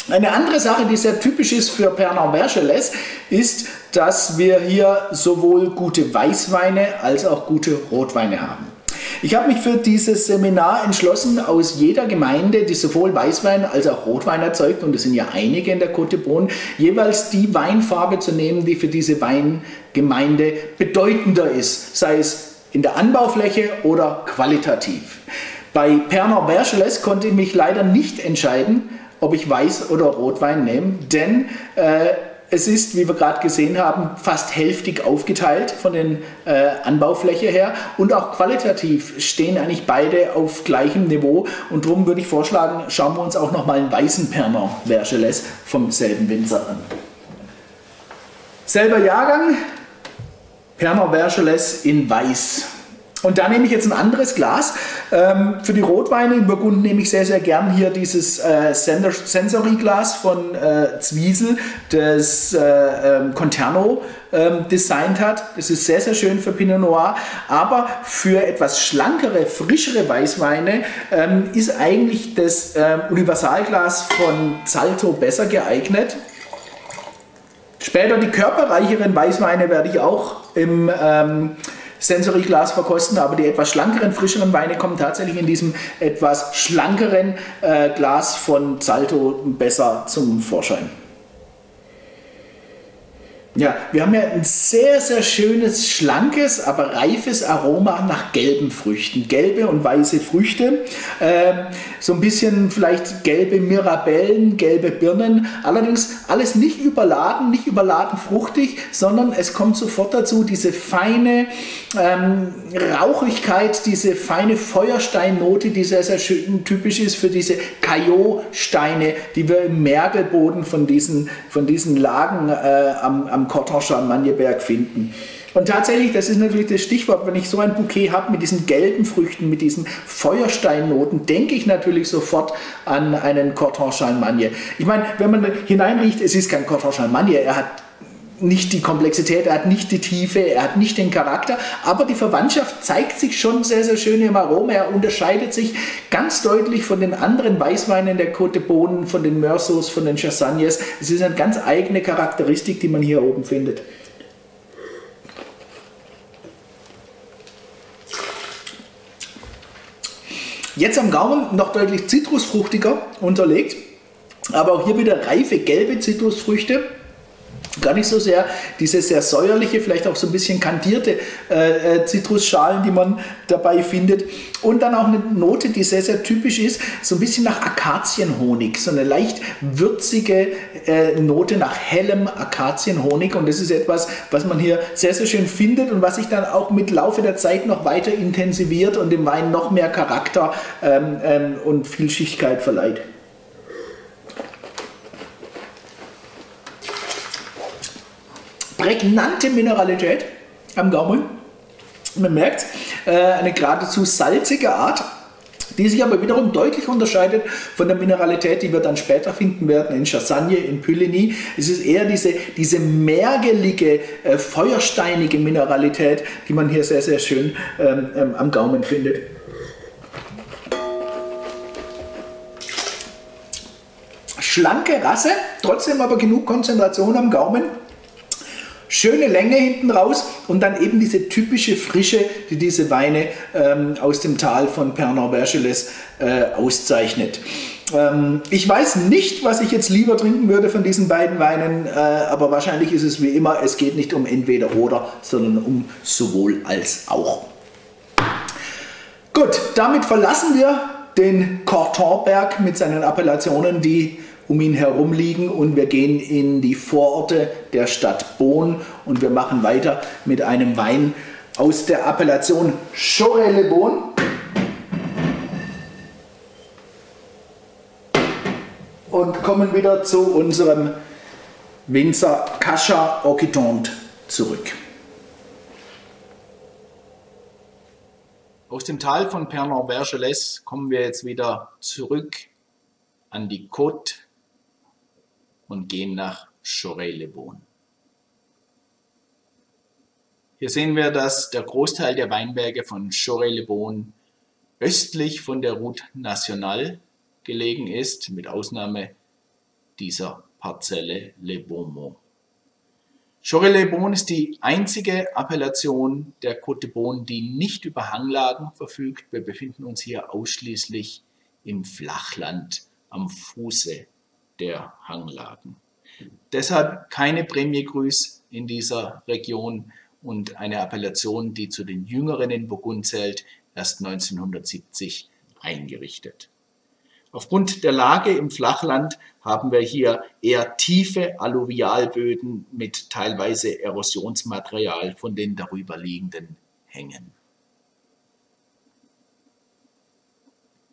Eine andere Sache, die sehr typisch ist für Pernod Bergeles, ist, dass wir hier sowohl gute Weißweine als auch gute Rotweine haben. Ich habe mich für dieses Seminar entschlossen, aus jeder Gemeinde, die sowohl Weißwein als auch Rotwein erzeugt, und es sind ja einige in der Côte Beaune, jeweils die Weinfarbe zu nehmen, die für diese Weingemeinde bedeutender ist, sei es in der Anbaufläche oder qualitativ. Bei Pernod Bergeles konnte ich mich leider nicht entscheiden, ob ich Weiß- oder Rotwein nehme, denn äh, es ist, wie wir gerade gesehen haben, fast hälftig aufgeteilt von den äh, Anbaufläche her und auch qualitativ stehen eigentlich beide auf gleichem Niveau und darum würde ich vorschlagen, schauen wir uns auch nochmal einen weißen Pernod Vergeles vom selben Winzer an. Selber Jahrgang, Pernod Vergeles in Weiß. Und da nehme ich jetzt ein anderes Glas. Ähm, für die Rotweine in Burgund nehme ich sehr, sehr gern hier dieses äh, Sensory-Glas von äh, Zwiesel, das äh, ähm, Conterno ähm, designt hat. Das ist sehr, sehr schön für Pinot Noir. Aber für etwas schlankere, frischere Weißweine ähm, ist eigentlich das ähm, Universalglas von Zalto besser geeignet. Später die körperreicheren Weißweine werde ich auch im ähm, Sensory-Glas verkosten, aber die etwas schlankeren, frischeren Weine kommen tatsächlich in diesem etwas schlankeren äh, Glas von Salto besser zum Vorschein. Ja, wir haben ja ein sehr, sehr schönes, schlankes, aber reifes Aroma nach gelben Früchten. Gelbe und weiße Früchte. Ähm, so ein bisschen vielleicht gelbe Mirabellen, gelbe Birnen. Allerdings alles nicht überladen, nicht überladen fruchtig, sondern es kommt sofort dazu diese feine ähm, Rauchigkeit, diese feine Feuersteinnote, die sehr, sehr schön, typisch ist für diese Caillot-Steine, die wir im Mergelboden von diesen, von diesen Lagen äh, am, am Kortoscher am Manjeberg finden. Und tatsächlich, das ist natürlich das Stichwort, wenn ich so ein Bouquet habe mit diesen gelben Früchten, mit diesen Feuersteinnoten, denke ich natürlich sofort an einen Corton Charlemagne. Ich meine, wenn man hineinriecht, es ist kein Corton Charlemagne, er hat nicht die Komplexität, er hat nicht die Tiefe, er hat nicht den Charakter, aber die Verwandtschaft zeigt sich schon sehr, sehr schön im Aroma. Er unterscheidet sich ganz deutlich von den anderen Weißweinen der Côte Beaune, von den Meursaults, von den Chassagnes. Es ist eine ganz eigene Charakteristik, die man hier oben findet. Jetzt am Gaumen noch deutlich zitrusfruchtiger unterlegt, aber auch hier wieder reife gelbe Zitrusfrüchte Gar nicht so sehr diese sehr säuerliche, vielleicht auch so ein bisschen kantierte äh, äh, Zitrusschalen, die man dabei findet. Und dann auch eine Note, die sehr, sehr typisch ist, so ein bisschen nach Akazienhonig. So eine leicht würzige äh, Note nach hellem Akazienhonig. Und das ist etwas, was man hier sehr, sehr schön findet und was sich dann auch mit Laufe der Zeit noch weiter intensiviert und dem Wein noch mehr Charakter ähm, ähm, und Vielschichtigkeit verleiht. Prägnante Mineralität am Gaumen. Man merkt, äh, eine geradezu salzige Art, die sich aber wiederum deutlich unterscheidet von der Mineralität, die wir dann später finden werden in Chassagne, in Pulligny. Es ist eher diese, diese mergelige, äh, feuersteinige Mineralität, die man hier sehr, sehr schön ähm, ähm, am Gaumen findet. Schlanke Rasse, trotzdem aber genug Konzentration am Gaumen schöne Länge hinten raus und dann eben diese typische Frische, die diese Weine ähm, aus dem Tal von Pernod Bergeles äh, auszeichnet. Ähm, ich weiß nicht, was ich jetzt lieber trinken würde von diesen beiden Weinen, äh, aber wahrscheinlich ist es wie immer, es geht nicht um entweder oder, sondern um sowohl als auch. Gut, damit verlassen wir den Cortonberg mit seinen Appellationen, die um ihn herum liegen und wir gehen in die Vororte der Stadt Bonn und wir machen weiter mit einem Wein aus der Appellation Chorey-le-Bon. Und kommen wieder zu unserem Winzer Kascha Occitant zurück. Aus dem Tal von Pernod-Bergelès kommen wir jetzt wieder zurück an die Côte und gehen nach Chorey-le-Bon. Hier sehen wir, dass der Großteil der Weinberge von Chorey-le-Bon östlich von der Route Nationale gelegen ist, mit Ausnahme dieser Parzelle Le Beaumont. Chorey-le-Bon ist die einzige Appellation der Côte de Beaune, die nicht über Hanglagen verfügt. Wir befinden uns hier ausschließlich im Flachland am Fuße der Hanglagen. Deshalb keine Prämie Grüß in dieser Region und eine Appellation, die zu den jüngeren in Burgund zählt, erst 1970 eingerichtet. Aufgrund der Lage im Flachland haben wir hier eher tiefe Alluvialböden mit teilweise Erosionsmaterial von den darüberliegenden Hängen.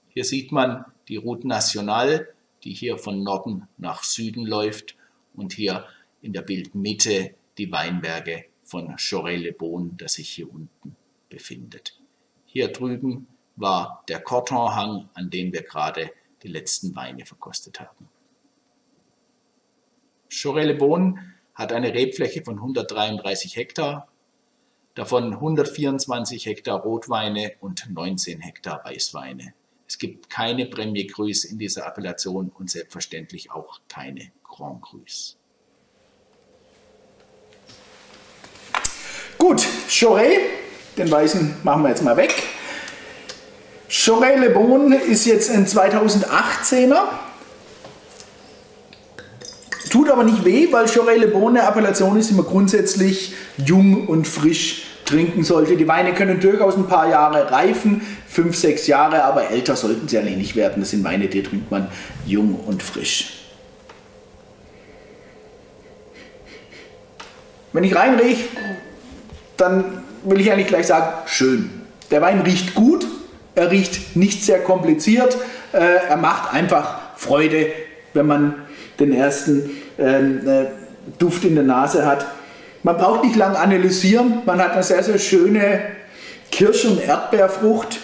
Hier sieht man die Route Nationale die hier von Norden nach Süden läuft und hier in der Bildmitte die Weinberge von Chorey-le-Bon, das sich hier unten befindet. Hier drüben war der Cortonhang, an dem wir gerade die letzten Weine verkostet haben. Chorey-le-Bon hat eine Rebfläche von 133 Hektar, davon 124 Hektar Rotweine und 19 Hektar Weißweine. Es gibt keine Premier Cruise in dieser Appellation und selbstverständlich auch keine Grand Cruise. Gut, Chorey, den weißen machen wir jetzt mal weg. Chorey Le Bon ist jetzt ein 2018er. Tut aber nicht weh, weil Chorey Le Bon eine Appellation ist, die man grundsätzlich jung und frisch trinken sollte. Die Weine können durchaus ein paar Jahre reifen, fünf, sechs Jahre, aber älter sollten sie eigentlich nicht werden. Das sind Weine, die trinkt man jung und frisch. Wenn ich reinrieche, dann will ich eigentlich gleich sagen, schön. Der Wein riecht gut, er riecht nicht sehr kompliziert, äh, er macht einfach Freude, wenn man den ersten ähm, äh, Duft in der Nase hat. Man braucht nicht lange analysieren, man hat eine sehr, sehr schöne Kirsch- und Erdbeerfrucht.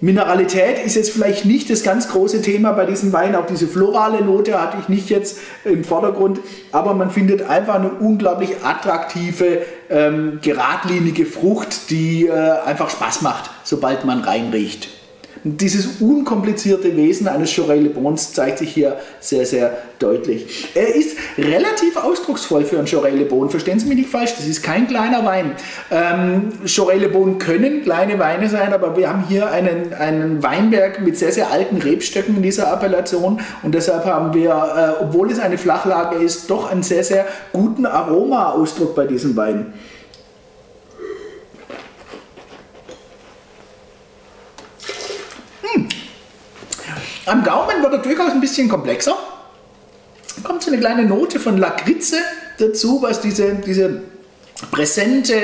Mineralität ist jetzt vielleicht nicht das ganz große Thema bei diesem Wein, auch diese florale Note hatte ich nicht jetzt im Vordergrund, aber man findet einfach eine unglaublich attraktive, ähm, geradlinige Frucht, die äh, einfach Spaß macht, sobald man reinriecht. Dieses unkomplizierte Wesen eines Chorey Le Bons zeigt sich hier sehr, sehr deutlich. Er ist relativ ausdrucksvoll für einen Chorey Le Bon. Verstehen Sie mich nicht falsch, das ist kein kleiner Wein. Ähm, Chorey Le Bon können kleine Weine sein, aber wir haben hier einen, einen Weinberg mit sehr, sehr alten Rebstöcken in dieser Appellation und deshalb haben wir, äh, obwohl es eine Flachlage ist, doch einen sehr, sehr guten Aroma-Ausdruck bei diesem Wein. Am Gaumen wird er durchaus ein bisschen komplexer. Kommt so eine kleine Note von Lakritze dazu, was diese, diese präsente,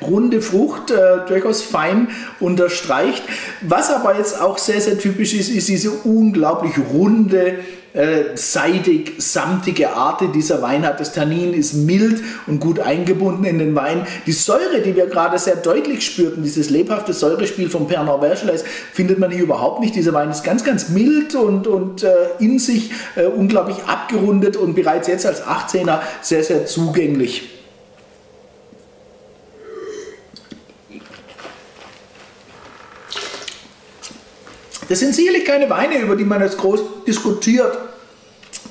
runde Frucht äh, durchaus fein unterstreicht. Was aber jetzt auch sehr, sehr typisch ist, ist diese unglaublich runde, äh, seidig, samtige Art, die dieser Wein hat. Das Tannin ist mild und gut eingebunden in den Wein. Die Säure, die wir gerade sehr deutlich spürten, dieses lebhafte Säurespiel vom Pernod Vergelès, findet man hier überhaupt nicht. Dieser Wein ist ganz, ganz mild und, und äh, in sich äh, unglaublich abgerundet und bereits jetzt als 18er sehr, sehr zugänglich. Das sind sicherlich keine Weine, über die man jetzt groß diskutiert,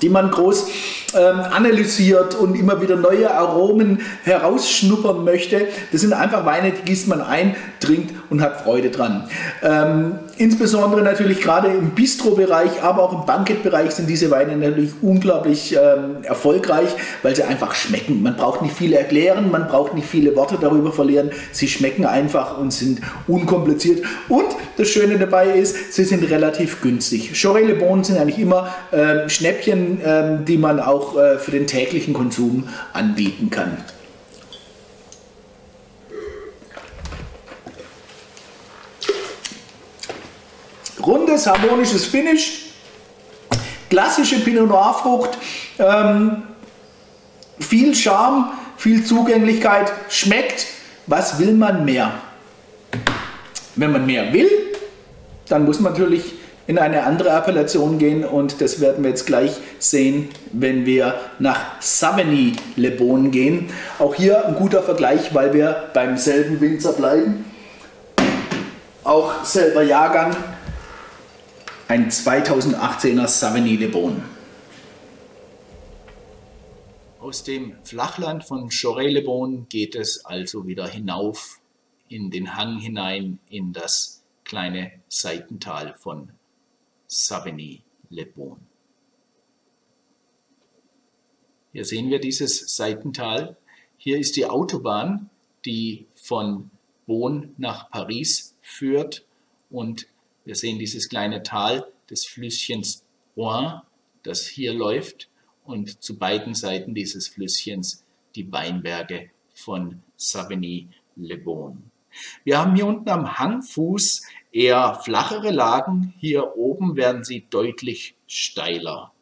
die man groß ähm, analysiert und immer wieder neue Aromen herausschnuppern möchte. Das sind einfach Weine, die gießt man ein, trinkt und hat Freude dran. Ähm, insbesondere natürlich gerade im Bistro-Bereich, aber auch im Bankett-Bereich sind diese Weine natürlich unglaublich ähm, erfolgreich, weil sie einfach schmecken. Man braucht nicht viel erklären, man braucht nicht viele Worte darüber verlieren. Sie schmecken einfach und sind unkompliziert. Und das Schöne dabei ist, sie sind relativ günstig. Chorele Bohnen sind eigentlich immer äh, Schnäppchen, äh, die man auch äh, für den täglichen Konsum anbieten kann. rundes, harmonisches Finish, klassische Pinot Noir Frucht, ähm, viel Charme, viel Zugänglichkeit, schmeckt. Was will man mehr? Wenn man mehr will, dann muss man natürlich in eine andere Appellation gehen und das werden wir jetzt gleich sehen, wenn wir nach Savigny-Le Bon gehen. Auch hier ein guter Vergleich, weil wir beim selben Winzer bleiben. Auch selber Jahrgang, ein 2018er Savigny Le Bon. Aus dem Flachland von Chorey-le-Bon geht es also wieder hinauf in den Hang hinein in das kleine Seitental von Savigny-le-Bon. Hier sehen wir dieses Seitental. Hier ist die Autobahn, die von Bonn nach Paris führt und wir sehen dieses kleine Tal des Flüsschens Rouen, das hier läuft und zu beiden Seiten dieses Flüsschens die Weinberge von Savigny-le-Bon. Wir haben hier unten am Hangfuß eher flachere Lagen, hier oben werden sie deutlich steiler.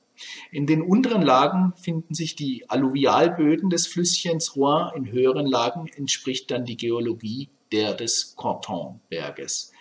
In den unteren Lagen finden sich die Alluvialböden des Flüsschens Rouen, in höheren Lagen entspricht dann die Geologie der des Cortonberges.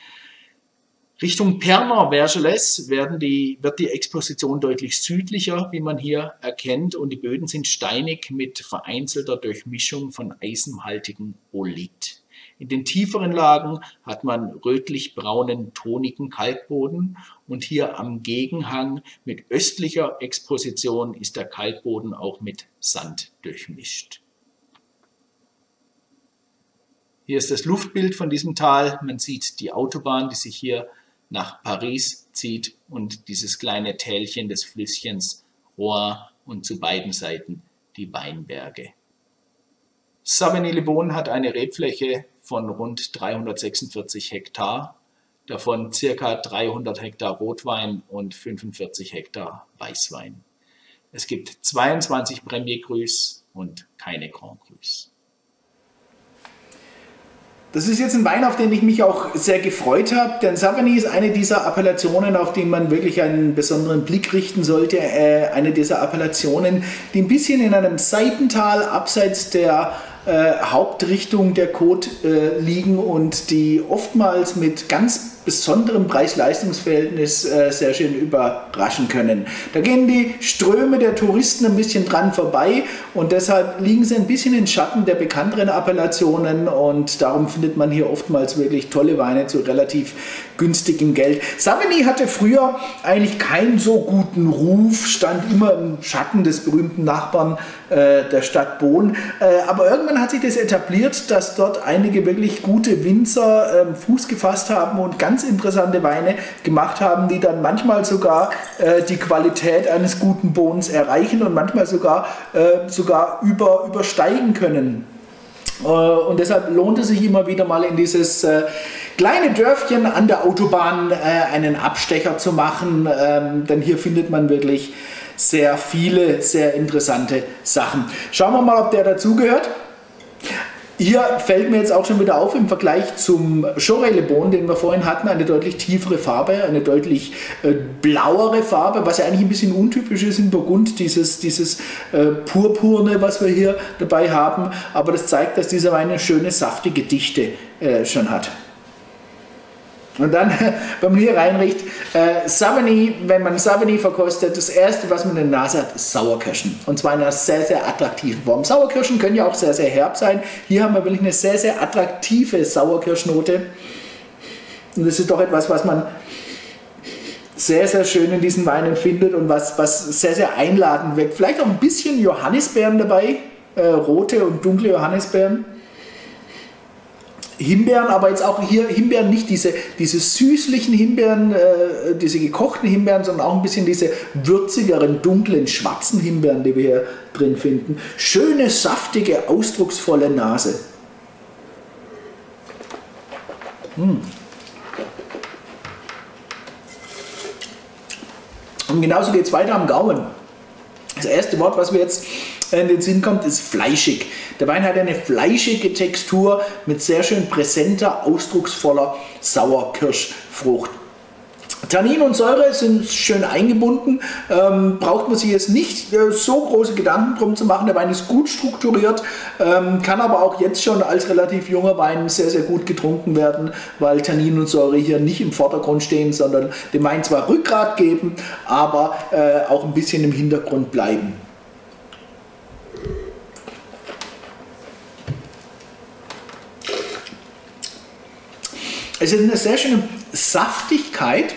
Richtung Perner Vergelès die, wird die Exposition deutlich südlicher, wie man hier erkennt, und die Böden sind steinig mit vereinzelter Durchmischung von eisenhaltigem Olit. In den tieferen Lagen hat man rötlich-braunen, tonigen Kalkboden und hier am Gegenhang mit östlicher Exposition ist der Kalkboden auch mit Sand durchmischt. Hier ist das Luftbild von diesem Tal. Man sieht die Autobahn, die sich hier nach Paris zieht und dieses kleine Tälchen des Flüsschens Rouen und zu beiden Seiten die Weinberge. Savigny-le-Bon hat eine Rebfläche von rund 346 Hektar, davon ca. 300 Hektar Rotwein und 45 Hektar Weißwein. Es gibt 22 Premier Crus und keine Grand Crus. Das ist jetzt ein Wein, auf den ich mich auch sehr gefreut habe, denn Savigny ist eine dieser Appellationen, auf die man wirklich einen besonderen Blick richten sollte. Äh, eine dieser Appellationen, die ein bisschen in einem Seitental abseits der äh, Hauptrichtung der Côte äh, liegen und die oftmals mit ganz besonderem Preis-Leistungs-Verhältnis äh, sehr schön überraschen können. Da gehen die Ströme der Touristen ein bisschen dran vorbei und deshalb liegen sie ein bisschen in Schatten der bekannteren Appellationen und darum findet man hier oftmals wirklich tolle Weine zu relativ günstigem Geld. Savigny hatte früher eigentlich keinen so guten Ruf, stand immer im Schatten des berühmten Nachbarn äh, der Stadt Bonn. Äh, aber irgendwann hat sich das etabliert, dass dort einige wirklich gute Winzer äh, Fuß gefasst haben und ganz interessante Weine gemacht haben, die dann manchmal sogar äh, die Qualität eines guten Bodens erreichen und manchmal sogar, äh, sogar über, übersteigen können. Und deshalb lohnt es sich immer wieder mal in dieses kleine Dörfchen an der Autobahn einen Abstecher zu machen, ähm, denn hier findet man wirklich sehr viele, sehr interessante Sachen. Schauen wir mal, ob der dazugehört. Hier fällt mir jetzt auch schon wieder auf im Vergleich zum Chorey Le Bon, den wir vorhin hatten, eine deutlich tiefere Farbe, eine deutlich äh, blauere Farbe, was ja eigentlich ein bisschen untypisch ist in Burgund, dieses, dieses äh, Purpurne, was wir hier dabei haben. Aber das zeigt, dass dieser Wein eine schöne, saftige Dichte äh, schon hat. Und dann, wenn man hier reinriecht, äh, Savigny, wenn man Savigny verkostet, das erste, was man in der Nase hat, ist Sauerkirschen. Und zwar in einer sehr, sehr attraktiven Form. Sauerkirschen können ja auch sehr, sehr herb sein. Hier haben wir wirklich eine sehr, sehr attraktive Sauerkirschnote. Und das ist doch etwas, was man sehr, sehr schön in diesen Weinen findet und was, was sehr, sehr einladend wirkt. Vielleicht auch ein bisschen Johannisbeeren dabei, äh, rote und dunkle Johannisbeeren. Himbeeren, aber jetzt auch hier Himbeeren nicht diese, diese süßlichen Himbeeren, äh, diese gekochten Himbeeren, sondern auch ein bisschen diese würzigeren, dunklen, schwarzen Himbeeren, die wir hier drin finden. Schöne, saftige, ausdrucksvolle Nase. Hm. Und genauso geht es weiter am Gaumen. Das erste Wort, was mir jetzt in den Sinn kommt, ist fleischig. Der Wein hat eine fleischige Textur mit sehr schön präsenter, ausdrucksvoller Sauerkirschfrucht. Tannin und Säure sind schön eingebunden, ähm, braucht man sich jetzt nicht äh, so große Gedanken drum zu machen. Der Wein ist gut strukturiert, ähm, kann aber auch jetzt schon als relativ junger Wein sehr, sehr gut getrunken werden, weil Tannin und Säure hier nicht im Vordergrund stehen, sondern dem Wein zwar Rückgrat geben, aber äh, auch ein bisschen im Hintergrund bleiben. Es ist eine sehr schöne Saftigkeit,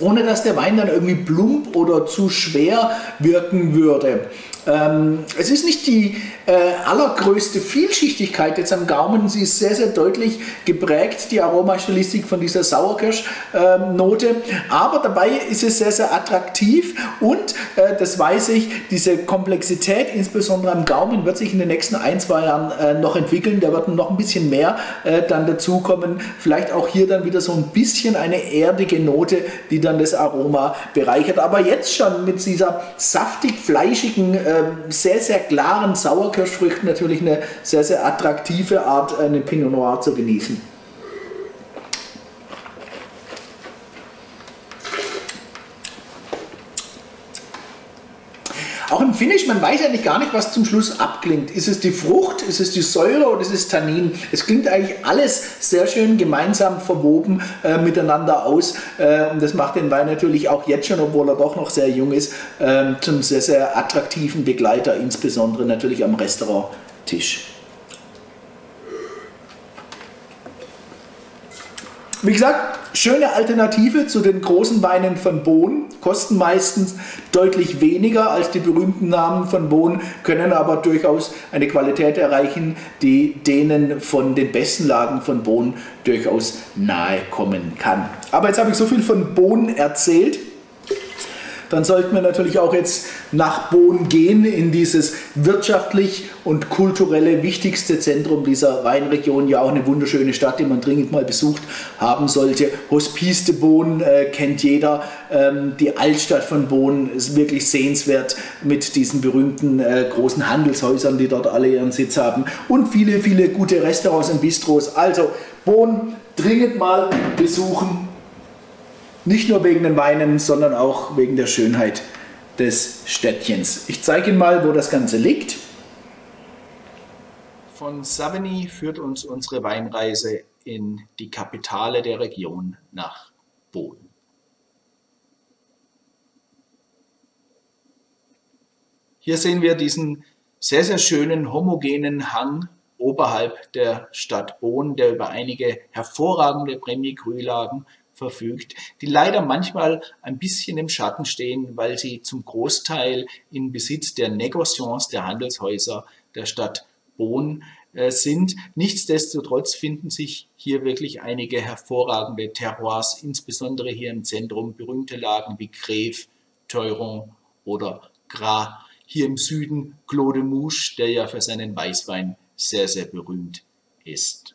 ohne dass der Wein dann irgendwie plump oder zu schwer wirken würde. Ähm, es ist nicht die äh, allergrößte Vielschichtigkeit jetzt am Gaumen. Sie ist sehr, sehr deutlich geprägt, die Aromastilistik von dieser Sauerkirschnote. Ähm, Aber dabei ist es sehr, sehr attraktiv und, äh, das weiß ich, diese Komplexität, insbesondere am Gaumen, wird sich in den nächsten ein, zwei Jahren äh, noch entwickeln. Da wird noch ein bisschen mehr äh, dann dazukommen. Vielleicht auch hier dann wieder so ein bisschen eine erdige Note, die dann das Aroma bereichert. Aber jetzt schon mit dieser saftig-fleischigen äh, sehr, sehr klaren Sauerkirschfrüchten natürlich eine sehr, sehr attraktive Art, einen Pinot Noir zu genießen. Auch im Finish, man weiß eigentlich gar nicht, was zum Schluss abklingt. Ist es die Frucht, ist es die Säure oder ist es Tannin? Es klingt eigentlich alles sehr schön gemeinsam verwoben äh, miteinander aus. Äh, und das macht den Wein natürlich auch jetzt schon, obwohl er doch noch sehr jung ist, äh, zum sehr, sehr attraktiven Begleiter, insbesondere natürlich am Restauranttisch. Wie gesagt, schöne Alternative zu den großen Weinen von Bohn, kosten meistens deutlich weniger als die berühmten Namen von Bohn, können aber durchaus eine Qualität erreichen, die denen von den besten Lagen von Bohn durchaus nahe kommen kann. Aber jetzt habe ich so viel von Bohn erzählt dann sollten wir natürlich auch jetzt nach Bonn gehen, in dieses wirtschaftlich und kulturelle wichtigste Zentrum dieser Weinregion. Ja, auch eine wunderschöne Stadt, die man dringend mal besucht haben sollte. Hospice de Bonn äh, kennt jeder. Ähm, die Altstadt von Bonn ist wirklich sehenswert mit diesen berühmten äh, großen Handelshäusern, die dort alle ihren Sitz haben. Und viele, viele gute Restaurants und Bistros. Also Bonn dringend mal besuchen nicht nur wegen den Weinen, sondern auch wegen der Schönheit des Städtchens. Ich zeige Ihnen mal, wo das Ganze liegt. Von Savigny führt uns unsere Weinreise in die Kapitale der Region nach Bonn. Hier sehen wir diesen sehr, sehr schönen homogenen Hang oberhalb der Stadt Bonn, der über einige hervorragende Premier Cru-Lagen verfügt, die leider manchmal ein bisschen im Schatten stehen, weil sie zum Großteil in Besitz der Negociants, der Handelshäuser der Stadt Bonn äh, sind. Nichtsdestotrotz finden sich hier wirklich einige hervorragende Terroirs, insbesondere hier im Zentrum berühmte Lagen wie Greve, Teuron oder Gras. Hier im Süden Claude Mouche, der ja für seinen Weißwein sehr, sehr berühmt ist.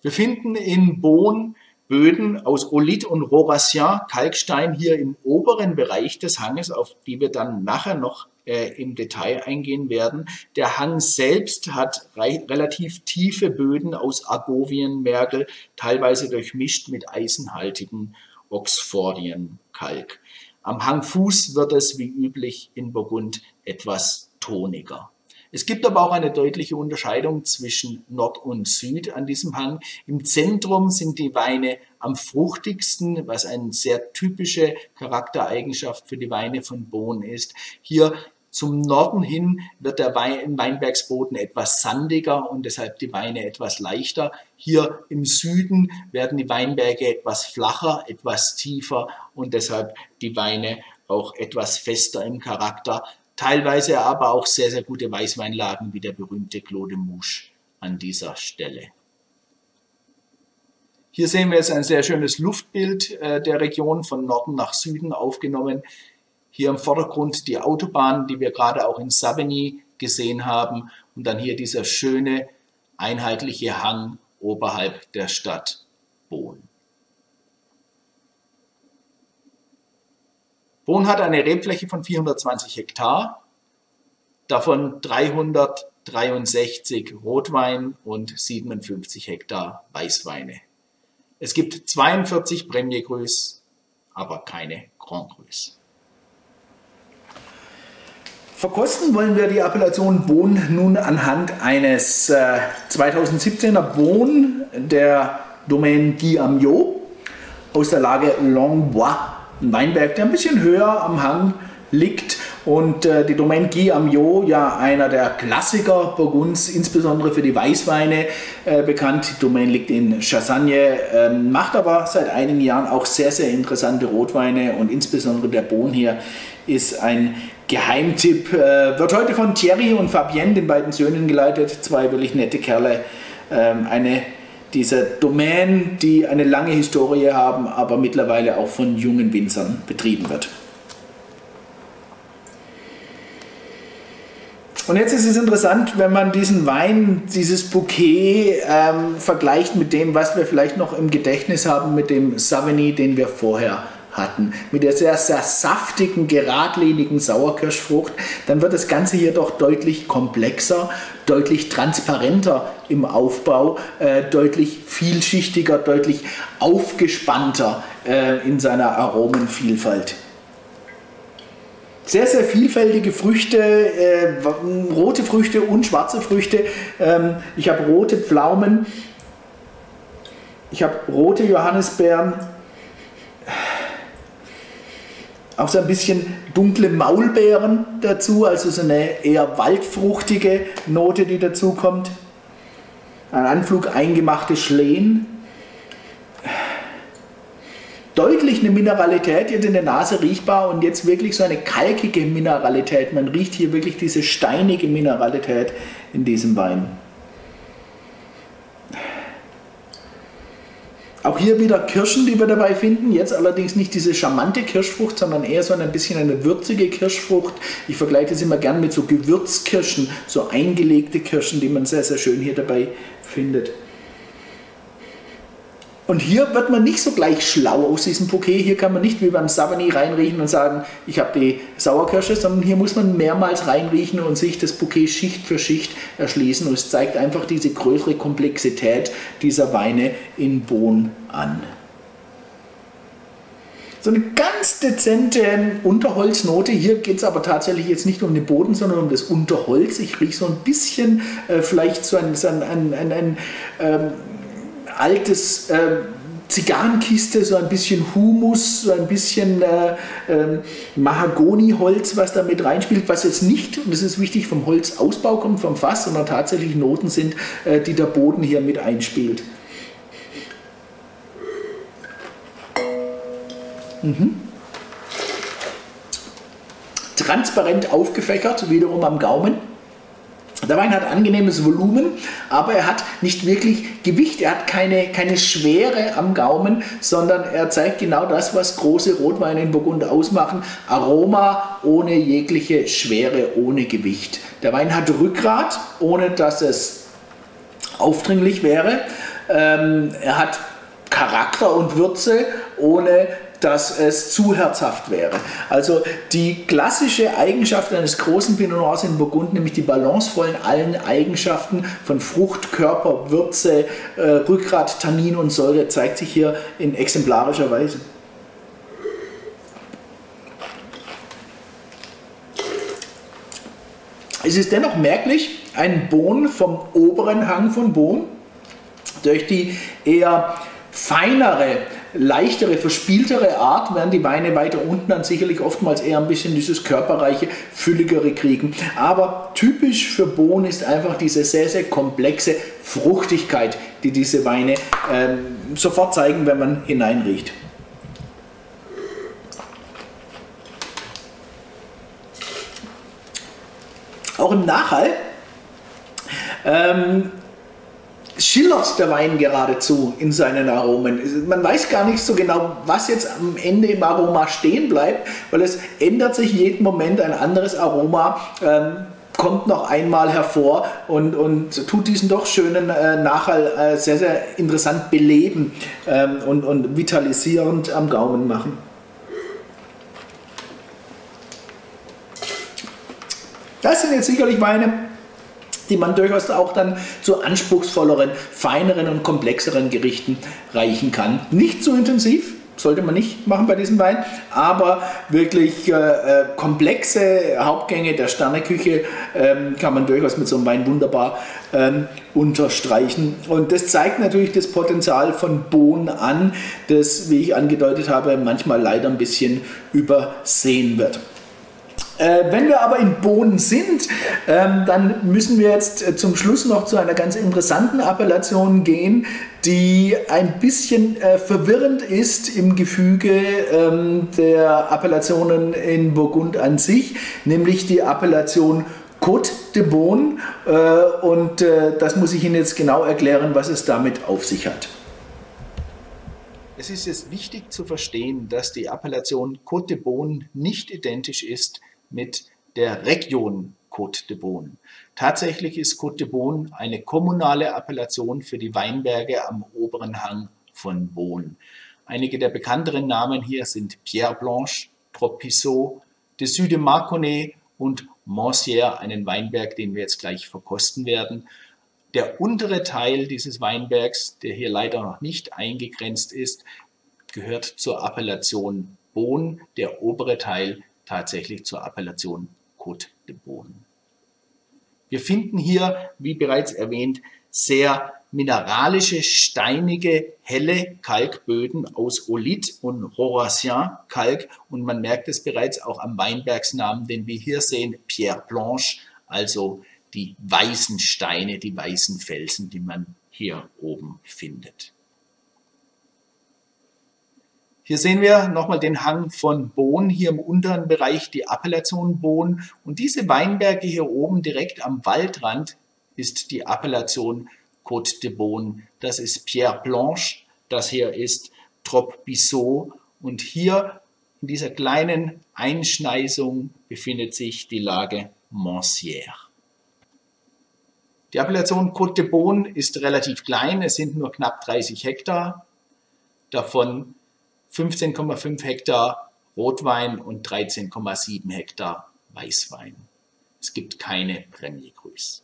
Wir finden in Bonn Böden aus Olit und Rorassien, Kalkstein hier im oberen Bereich des Hanges, auf die wir dann nachher noch äh, im Detail eingehen werden. Der Hang selbst hat relativ tiefe Böden aus Argovienmergel, teilweise durchmischt mit eisenhaltigem Oxfordienkalk. Am Hangfuß wird es wie üblich in Burgund etwas toniger. Es gibt aber auch eine deutliche Unterscheidung zwischen Nord und Süd an diesem Hang. Im Zentrum sind die Weine am fruchtigsten, was eine sehr typische Charaktereigenschaft für die Weine von Bohn ist. Hier zum Norden hin wird der Wein, Weinbergsboden etwas sandiger und deshalb die Weine etwas leichter. Hier im Süden werden die Weinberge etwas flacher, etwas tiefer und deshalb die Weine auch etwas fester im Charakter teilweise aber auch sehr, sehr gute Weißweinlagen wie der berühmte Claude Mouche an dieser Stelle. Hier sehen wir jetzt ein sehr schönes Luftbild äh, der Region von Norden nach Süden aufgenommen. Hier im Vordergrund die Autobahn, die wir gerade auch in Savigny gesehen haben. Und dann hier dieser schöne einheitliche Hang oberhalb der Stadt Bonn. Bonn hat eine Rebfläche von 420 Hektar, davon 363 Rotwein und 57 Hektar Weißweine. Es gibt 42 Premier Crus, aber keine Grand Crus. Verkosten wollen wir die Appellation Bohn nun anhand eines äh, 2017er Bohn der Domaine Guy Amiot aus der Lage Longbois, ein Weinberg, der ein bisschen höher am Hang liegt und äh, die Domaine Guy Amiot, ja einer der Klassiker Burgunds, insbesondere für die Weißweine äh, bekannt. Die Domaine liegt in Chassagne, äh, macht aber seit einigen Jahren auch sehr, sehr interessante Rotweine und insbesondere der Bohn hier ist ein Geheimtipp. Äh, wird heute von Thierry und Fabienne, den beiden Söhnen, geleitet. Zwei wirklich nette Kerle. Ähm, eine dieser Domänen, die eine lange Historie haben, aber mittlerweile auch von jungen Winzern betrieben wird. Und jetzt ist es interessant, wenn man diesen Wein, dieses Bouquet ähm, vergleicht mit dem, was wir vielleicht noch im Gedächtnis haben, mit dem Savigny, den wir vorher hatten, mit der sehr, sehr saftigen, geradlinigen Sauerkirschfrucht, dann wird das Ganze hier doch deutlich komplexer, deutlich transparenter im Aufbau, äh, deutlich vielschichtiger, deutlich aufgespannter äh, in seiner Aromenvielfalt. Sehr, sehr vielfältige Früchte, äh, rote Früchte und schwarze Früchte. Ähm, ich habe rote Pflaumen, ich habe rote Johannisbeeren, auch so ein bisschen dunkle Maulbeeren dazu, also so eine eher waldfruchtige Note, die dazu kommt. Ein Anflug eingemachte Schlehen deutlich eine Mineralität jetzt in der Nase riechbar und jetzt wirklich so eine kalkige Mineralität. Man riecht hier wirklich diese steinige Mineralität in diesem Wein. Auch hier wieder Kirschen, die wir dabei finden. Jetzt allerdings nicht diese charmante Kirschfrucht, sondern eher so ein bisschen eine würzige Kirschfrucht. Ich vergleiche es immer gern mit so Gewürzkirschen, so eingelegte Kirschen, die man sehr, sehr schön hier dabei findet. Und hier wird man nicht so gleich schlau aus diesem Bouquet. Hier kann man nicht wie beim Savigny reinriechen und sagen, ich habe die Sauerkirsche, sondern hier muss man mehrmals reinriechen und sich das Bouquet Schicht für Schicht erschließen. Und es zeigt einfach diese größere Komplexität dieser Weine in Bohn an. So eine ganz dezente Unterholznote. Hier geht es aber tatsächlich jetzt nicht um den Boden, sondern um das Unterholz. Ich rieche so ein bisschen äh, vielleicht so ein, so ein, ein, ein ähm, altes äh, Zigarrenkiste, so ein bisschen Humus, so ein bisschen äh, äh, Mahagoniholz, was da mit reinspielt, was jetzt nicht, und das ist wichtig, vom Holzausbau kommt, vom Fass, sondern tatsächlich Noten sind, äh, die der Boden hier mit einspielt. Mhm. Transparent aufgefächert, wiederum am Gaumen. Der Wein hat angenehmes Volumen, aber er hat nicht wirklich Gewicht, er hat keine, keine Schwere am Gaumen, sondern er zeigt genau das, was große Rotweine in Burgund ausmachen. Aroma ohne jegliche Schwere, ohne Gewicht. Der Wein hat Rückgrat, ohne dass es aufdringlich wäre. Ähm, er hat Charakter und Würze, ohne dass es zu herzhaft wäre. Also die klassische Eigenschaft eines großen Pinot Noirs in Burgund, nämlich die balancevollen allen Eigenschaften von Frucht, Körper, Würze, äh, Rückgrat, Tannin und Säure, zeigt sich hier in exemplarischer Weise. Es ist dennoch merklich, ein Bohn vom oberen Hang von Bohn durch die eher feinere leichtere, verspieltere Art, werden die Weine weiter unten dann sicherlich oftmals eher ein bisschen dieses körperreiche, fülligere kriegen. Aber typisch für Bohnen ist einfach diese sehr, sehr komplexe Fruchtigkeit, die diese Weine ähm, sofort zeigen, wenn man hineinriecht. Auch im Nachhall ähm, schillert der Wein geradezu in seinen Aromen. Man weiß gar nicht so genau, was jetzt am Ende im Aroma stehen bleibt, weil es ändert sich jeden Moment ein anderes Aroma. Ähm, kommt noch einmal hervor und, und tut diesen doch schönen äh, Nachhall äh, sehr, sehr interessant beleben ähm, und, und vitalisierend am Gaumen machen. Das sind jetzt sicherlich Weine, die man durchaus auch dann zu anspruchsvolleren, feineren und komplexeren Gerichten reichen kann. Nicht zu intensiv, sollte man nicht machen bei diesem Wein, aber wirklich äh, äh, komplexe Hauptgänge der Sterneküche ähm, kann man durchaus mit so einem Wein wunderbar ähm, unterstreichen. Und das zeigt natürlich das Potenzial von Bohnen an, das, wie ich angedeutet habe, manchmal leider ein bisschen übersehen wird. Äh, wenn wir aber in Bohnen sind, ähm, dann müssen wir jetzt äh, zum Schluss noch zu einer ganz interessanten Appellation gehen, die ein bisschen äh, verwirrend ist im Gefüge ähm, der Appellationen in Burgund an sich, nämlich die Appellation Côte de Beaune. Äh, und das muss ich Ihnen jetzt genau erklären, was es damit auf sich hat. Es ist jetzt wichtig zu verstehen, dass die Appellation Côte de Beaune nicht identisch ist mit der Region Côte de Beaune. Tatsächlich ist Côte de Beaune eine kommunale Appellation für die Weinberge am oberen Hang von Beaune. Einige der bekannteren Namen hier sind Pierre Blanche, Tropisseau, de Marconnet und Monsière, einen Weinberg, den wir jetzt gleich verkosten werden. Der untere Teil dieses Weinbergs, der hier leider noch nicht eingegrenzt ist, gehört zur Appellation Beaune. Der obere Teil tatsächlich zur Appellation Côte de Beaune. Wir finden hier, wie bereits erwähnt, sehr mineralische, steinige, helle Kalkböden aus Olit und Roracien-Kalk und man merkt es bereits auch am Weinbergsnamen, den wir hier sehen, Pierre Blanche, also die weißen Steine, die weißen Felsen, die man hier oben findet. Hier sehen wir nochmal den Hang von Bohn, hier im unteren Bereich die Appellation Bohn. Und diese Weinberge hier oben direkt am Waldrand ist die Appellation Côte de Beaune. Das ist Pierre Blanche, das hier ist Trop Bissot. Und hier in dieser kleinen Einschneisung befindet sich die Lage Monsière. Die Appellation Côte de Beaune ist relativ klein, es sind nur knapp 30 Hektar. Davon 15,5 Hektar Rotwein und 13,7 Hektar Weißwein. Es gibt keine Premier Cruise.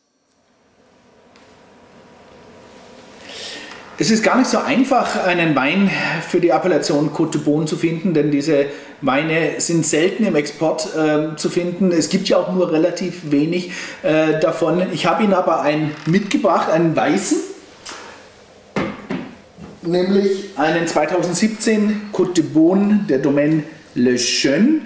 Es ist gar nicht so einfach, einen Wein für die Appellation Côte de Beaune zu finden, denn diese Weine sind selten im Export äh, zu finden. Es gibt ja auch nur relativ wenig äh, davon. Ich habe Ihnen aber einen mitgebracht, einen weißen nämlich einen 2017 Côte de Beaune der Domaine Le Jeune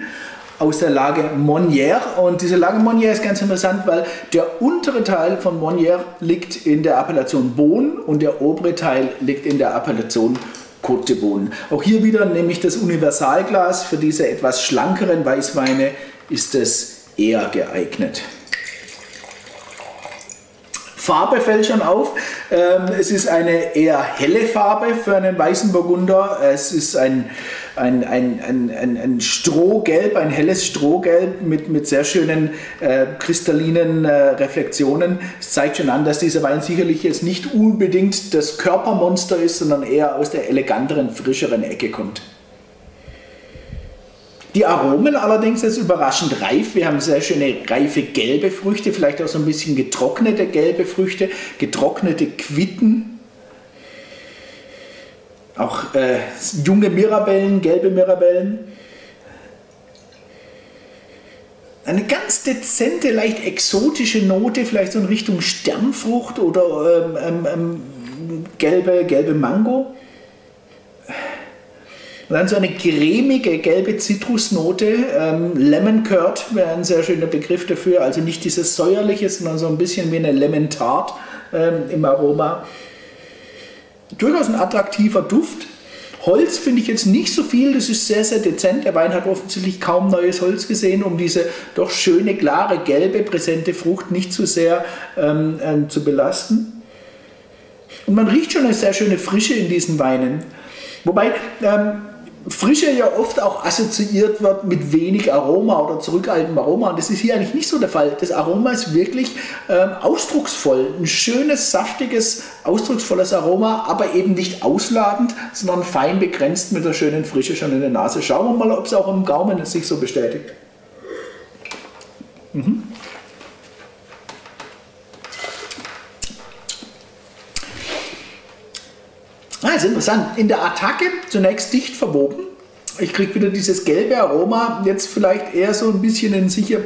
aus der Lage Monnière. Und diese Lage Monnière ist ganz interessant, weil der untere Teil von Monnière liegt in der Appellation Beaune und der obere Teil liegt in der Appellation Côte de Beaune. Auch hier wieder nehme ich das Universalglas. Für diese etwas schlankeren Weißweine ist es eher geeignet. Farbe fällt schon auf. Ähm, es ist eine eher helle Farbe für einen weißen Burgunder. Es ist ein, ein, ein, ein, ein, Strohgelb, ein helles Strohgelb mit, mit sehr schönen äh, kristallinen äh, Reflexionen. Es zeigt schon an, dass dieser Wein sicherlich jetzt nicht unbedingt das Körpermonster ist, sondern eher aus der eleganteren, frischeren Ecke kommt. Die Aromen allerdings ist überraschend reif. Wir haben sehr schöne reife gelbe Früchte, vielleicht auch so ein bisschen getrocknete gelbe Früchte, getrocknete Quitten. Auch äh, junge Mirabellen, gelbe Mirabellen. Eine ganz dezente, leicht exotische Note, vielleicht so in Richtung Sternfrucht oder ähm, ähm, ähm gelbe, gelbe Mango. Und dann so eine cremige gelbe Zitrusnote. Ähm, Lemon Curd wäre ein sehr schöner Begriff dafür. Also nicht dieses säuerliche, sondern so ein bisschen wie eine Lemon Tart ähm, im Aroma. Durchaus ein attraktiver Duft. Holz finde ich jetzt nicht so viel, das ist sehr, sehr dezent. Der Wein hat offensichtlich kaum neues Holz gesehen, um diese doch schöne, klare, gelbe, präsente Frucht nicht zu sehr ähm, ähm, zu belasten. Und man riecht schon eine sehr schöne Frische in diesen Weinen. Wobei ähm, Frische ja oft auch assoziiert wird mit wenig Aroma oder zurückhaltendem Aroma. Und das ist hier eigentlich nicht so der Fall. Das Aroma ist wirklich ähm, ausdrucksvoll. Ein schönes, saftiges, ausdrucksvolles Aroma, aber eben nicht ausladend, sondern fein begrenzt mit der schönen Frische schon in der Nase. Schauen wir mal, ob es auch im Gaumen sich so bestätigt. Mhm. Ah, ist interessant. In der Attacke zunächst dicht verwoben. Ich kriege wieder dieses gelbe Aroma, jetzt vielleicht eher so ein bisschen in sicher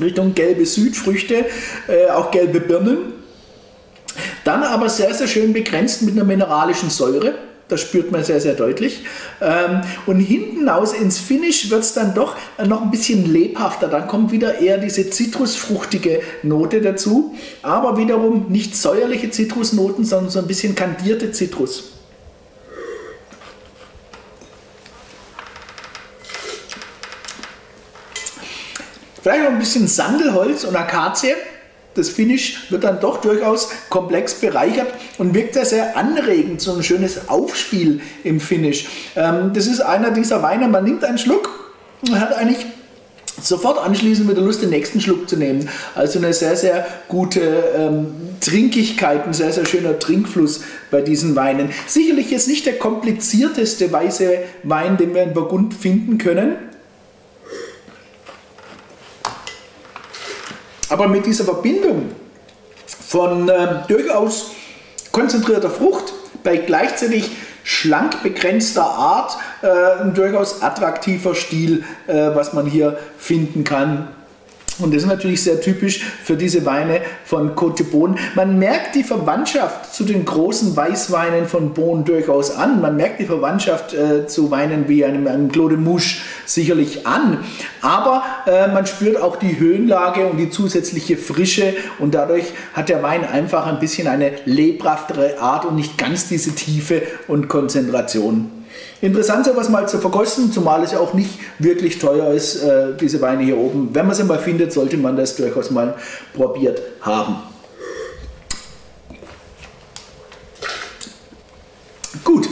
Richtung gelbe Südfrüchte, äh, auch gelbe Birnen. Dann aber sehr, sehr schön begrenzt mit einer mineralischen Säure. Das spürt man sehr, sehr deutlich. Ähm, und hinten aus ins Finish wird es dann doch noch ein bisschen lebhafter. Dann kommt wieder eher diese zitrusfruchtige Note dazu. Aber wiederum nicht säuerliche Zitrusnoten, sondern so ein bisschen kandierte Zitrus. Vielleicht noch ein bisschen Sandelholz und Akazie das Finish wird dann doch durchaus komplex bereichert und wirkt sehr, sehr anregend, so ein schönes Aufspiel im Finish. Ähm, das ist einer dieser Weine, man nimmt einen Schluck und hat eigentlich sofort anschließend wieder Lust, den nächsten Schluck zu nehmen. Also eine sehr, sehr gute ähm, Trinkigkeit, ein sehr, sehr schöner Trinkfluss bei diesen Weinen. Sicherlich jetzt nicht der komplizierteste weiße Wein, den wir in Burgund finden können. Aber mit dieser Verbindung von äh, durchaus konzentrierter Frucht bei gleichzeitig schlank begrenzter Art, äh, ein durchaus attraktiver Stil, äh, was man hier finden kann und das ist natürlich sehr typisch für diese Weine von Côte de Beaune. Man merkt die Verwandtschaft zu den großen Weißweinen von Beaune durchaus an. Man merkt die Verwandtschaft äh, zu Weinen wie einem, einem Clos de Mouche sicherlich an. Aber äh, man spürt auch die Höhenlage und die zusätzliche Frische und dadurch hat der Wein einfach ein bisschen eine lebhaftere Art und nicht ganz diese Tiefe und Konzentration. Interessant sowas mal zu verkosten, zumal es auch nicht wirklich teuer ist, äh, diese Weine hier oben. Wenn man sie mal findet, sollte man das durchaus mal probiert haben. Gut,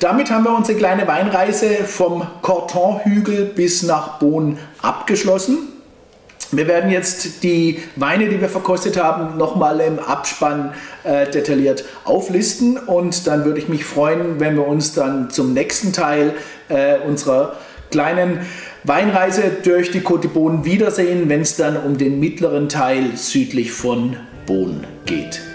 damit haben wir unsere kleine Weinreise vom Corton-Hügel bis nach Bonn abgeschlossen. Wir werden jetzt die Weine, die wir verkostet haben, nochmal im Abspann äh, detailliert auflisten und dann würde ich mich freuen, wenn wir uns dann zum nächsten Teil äh, unserer kleinen Weinreise durch die Côte de Beaune wiedersehen, wenn es dann um den mittleren Teil südlich von Beaune geht.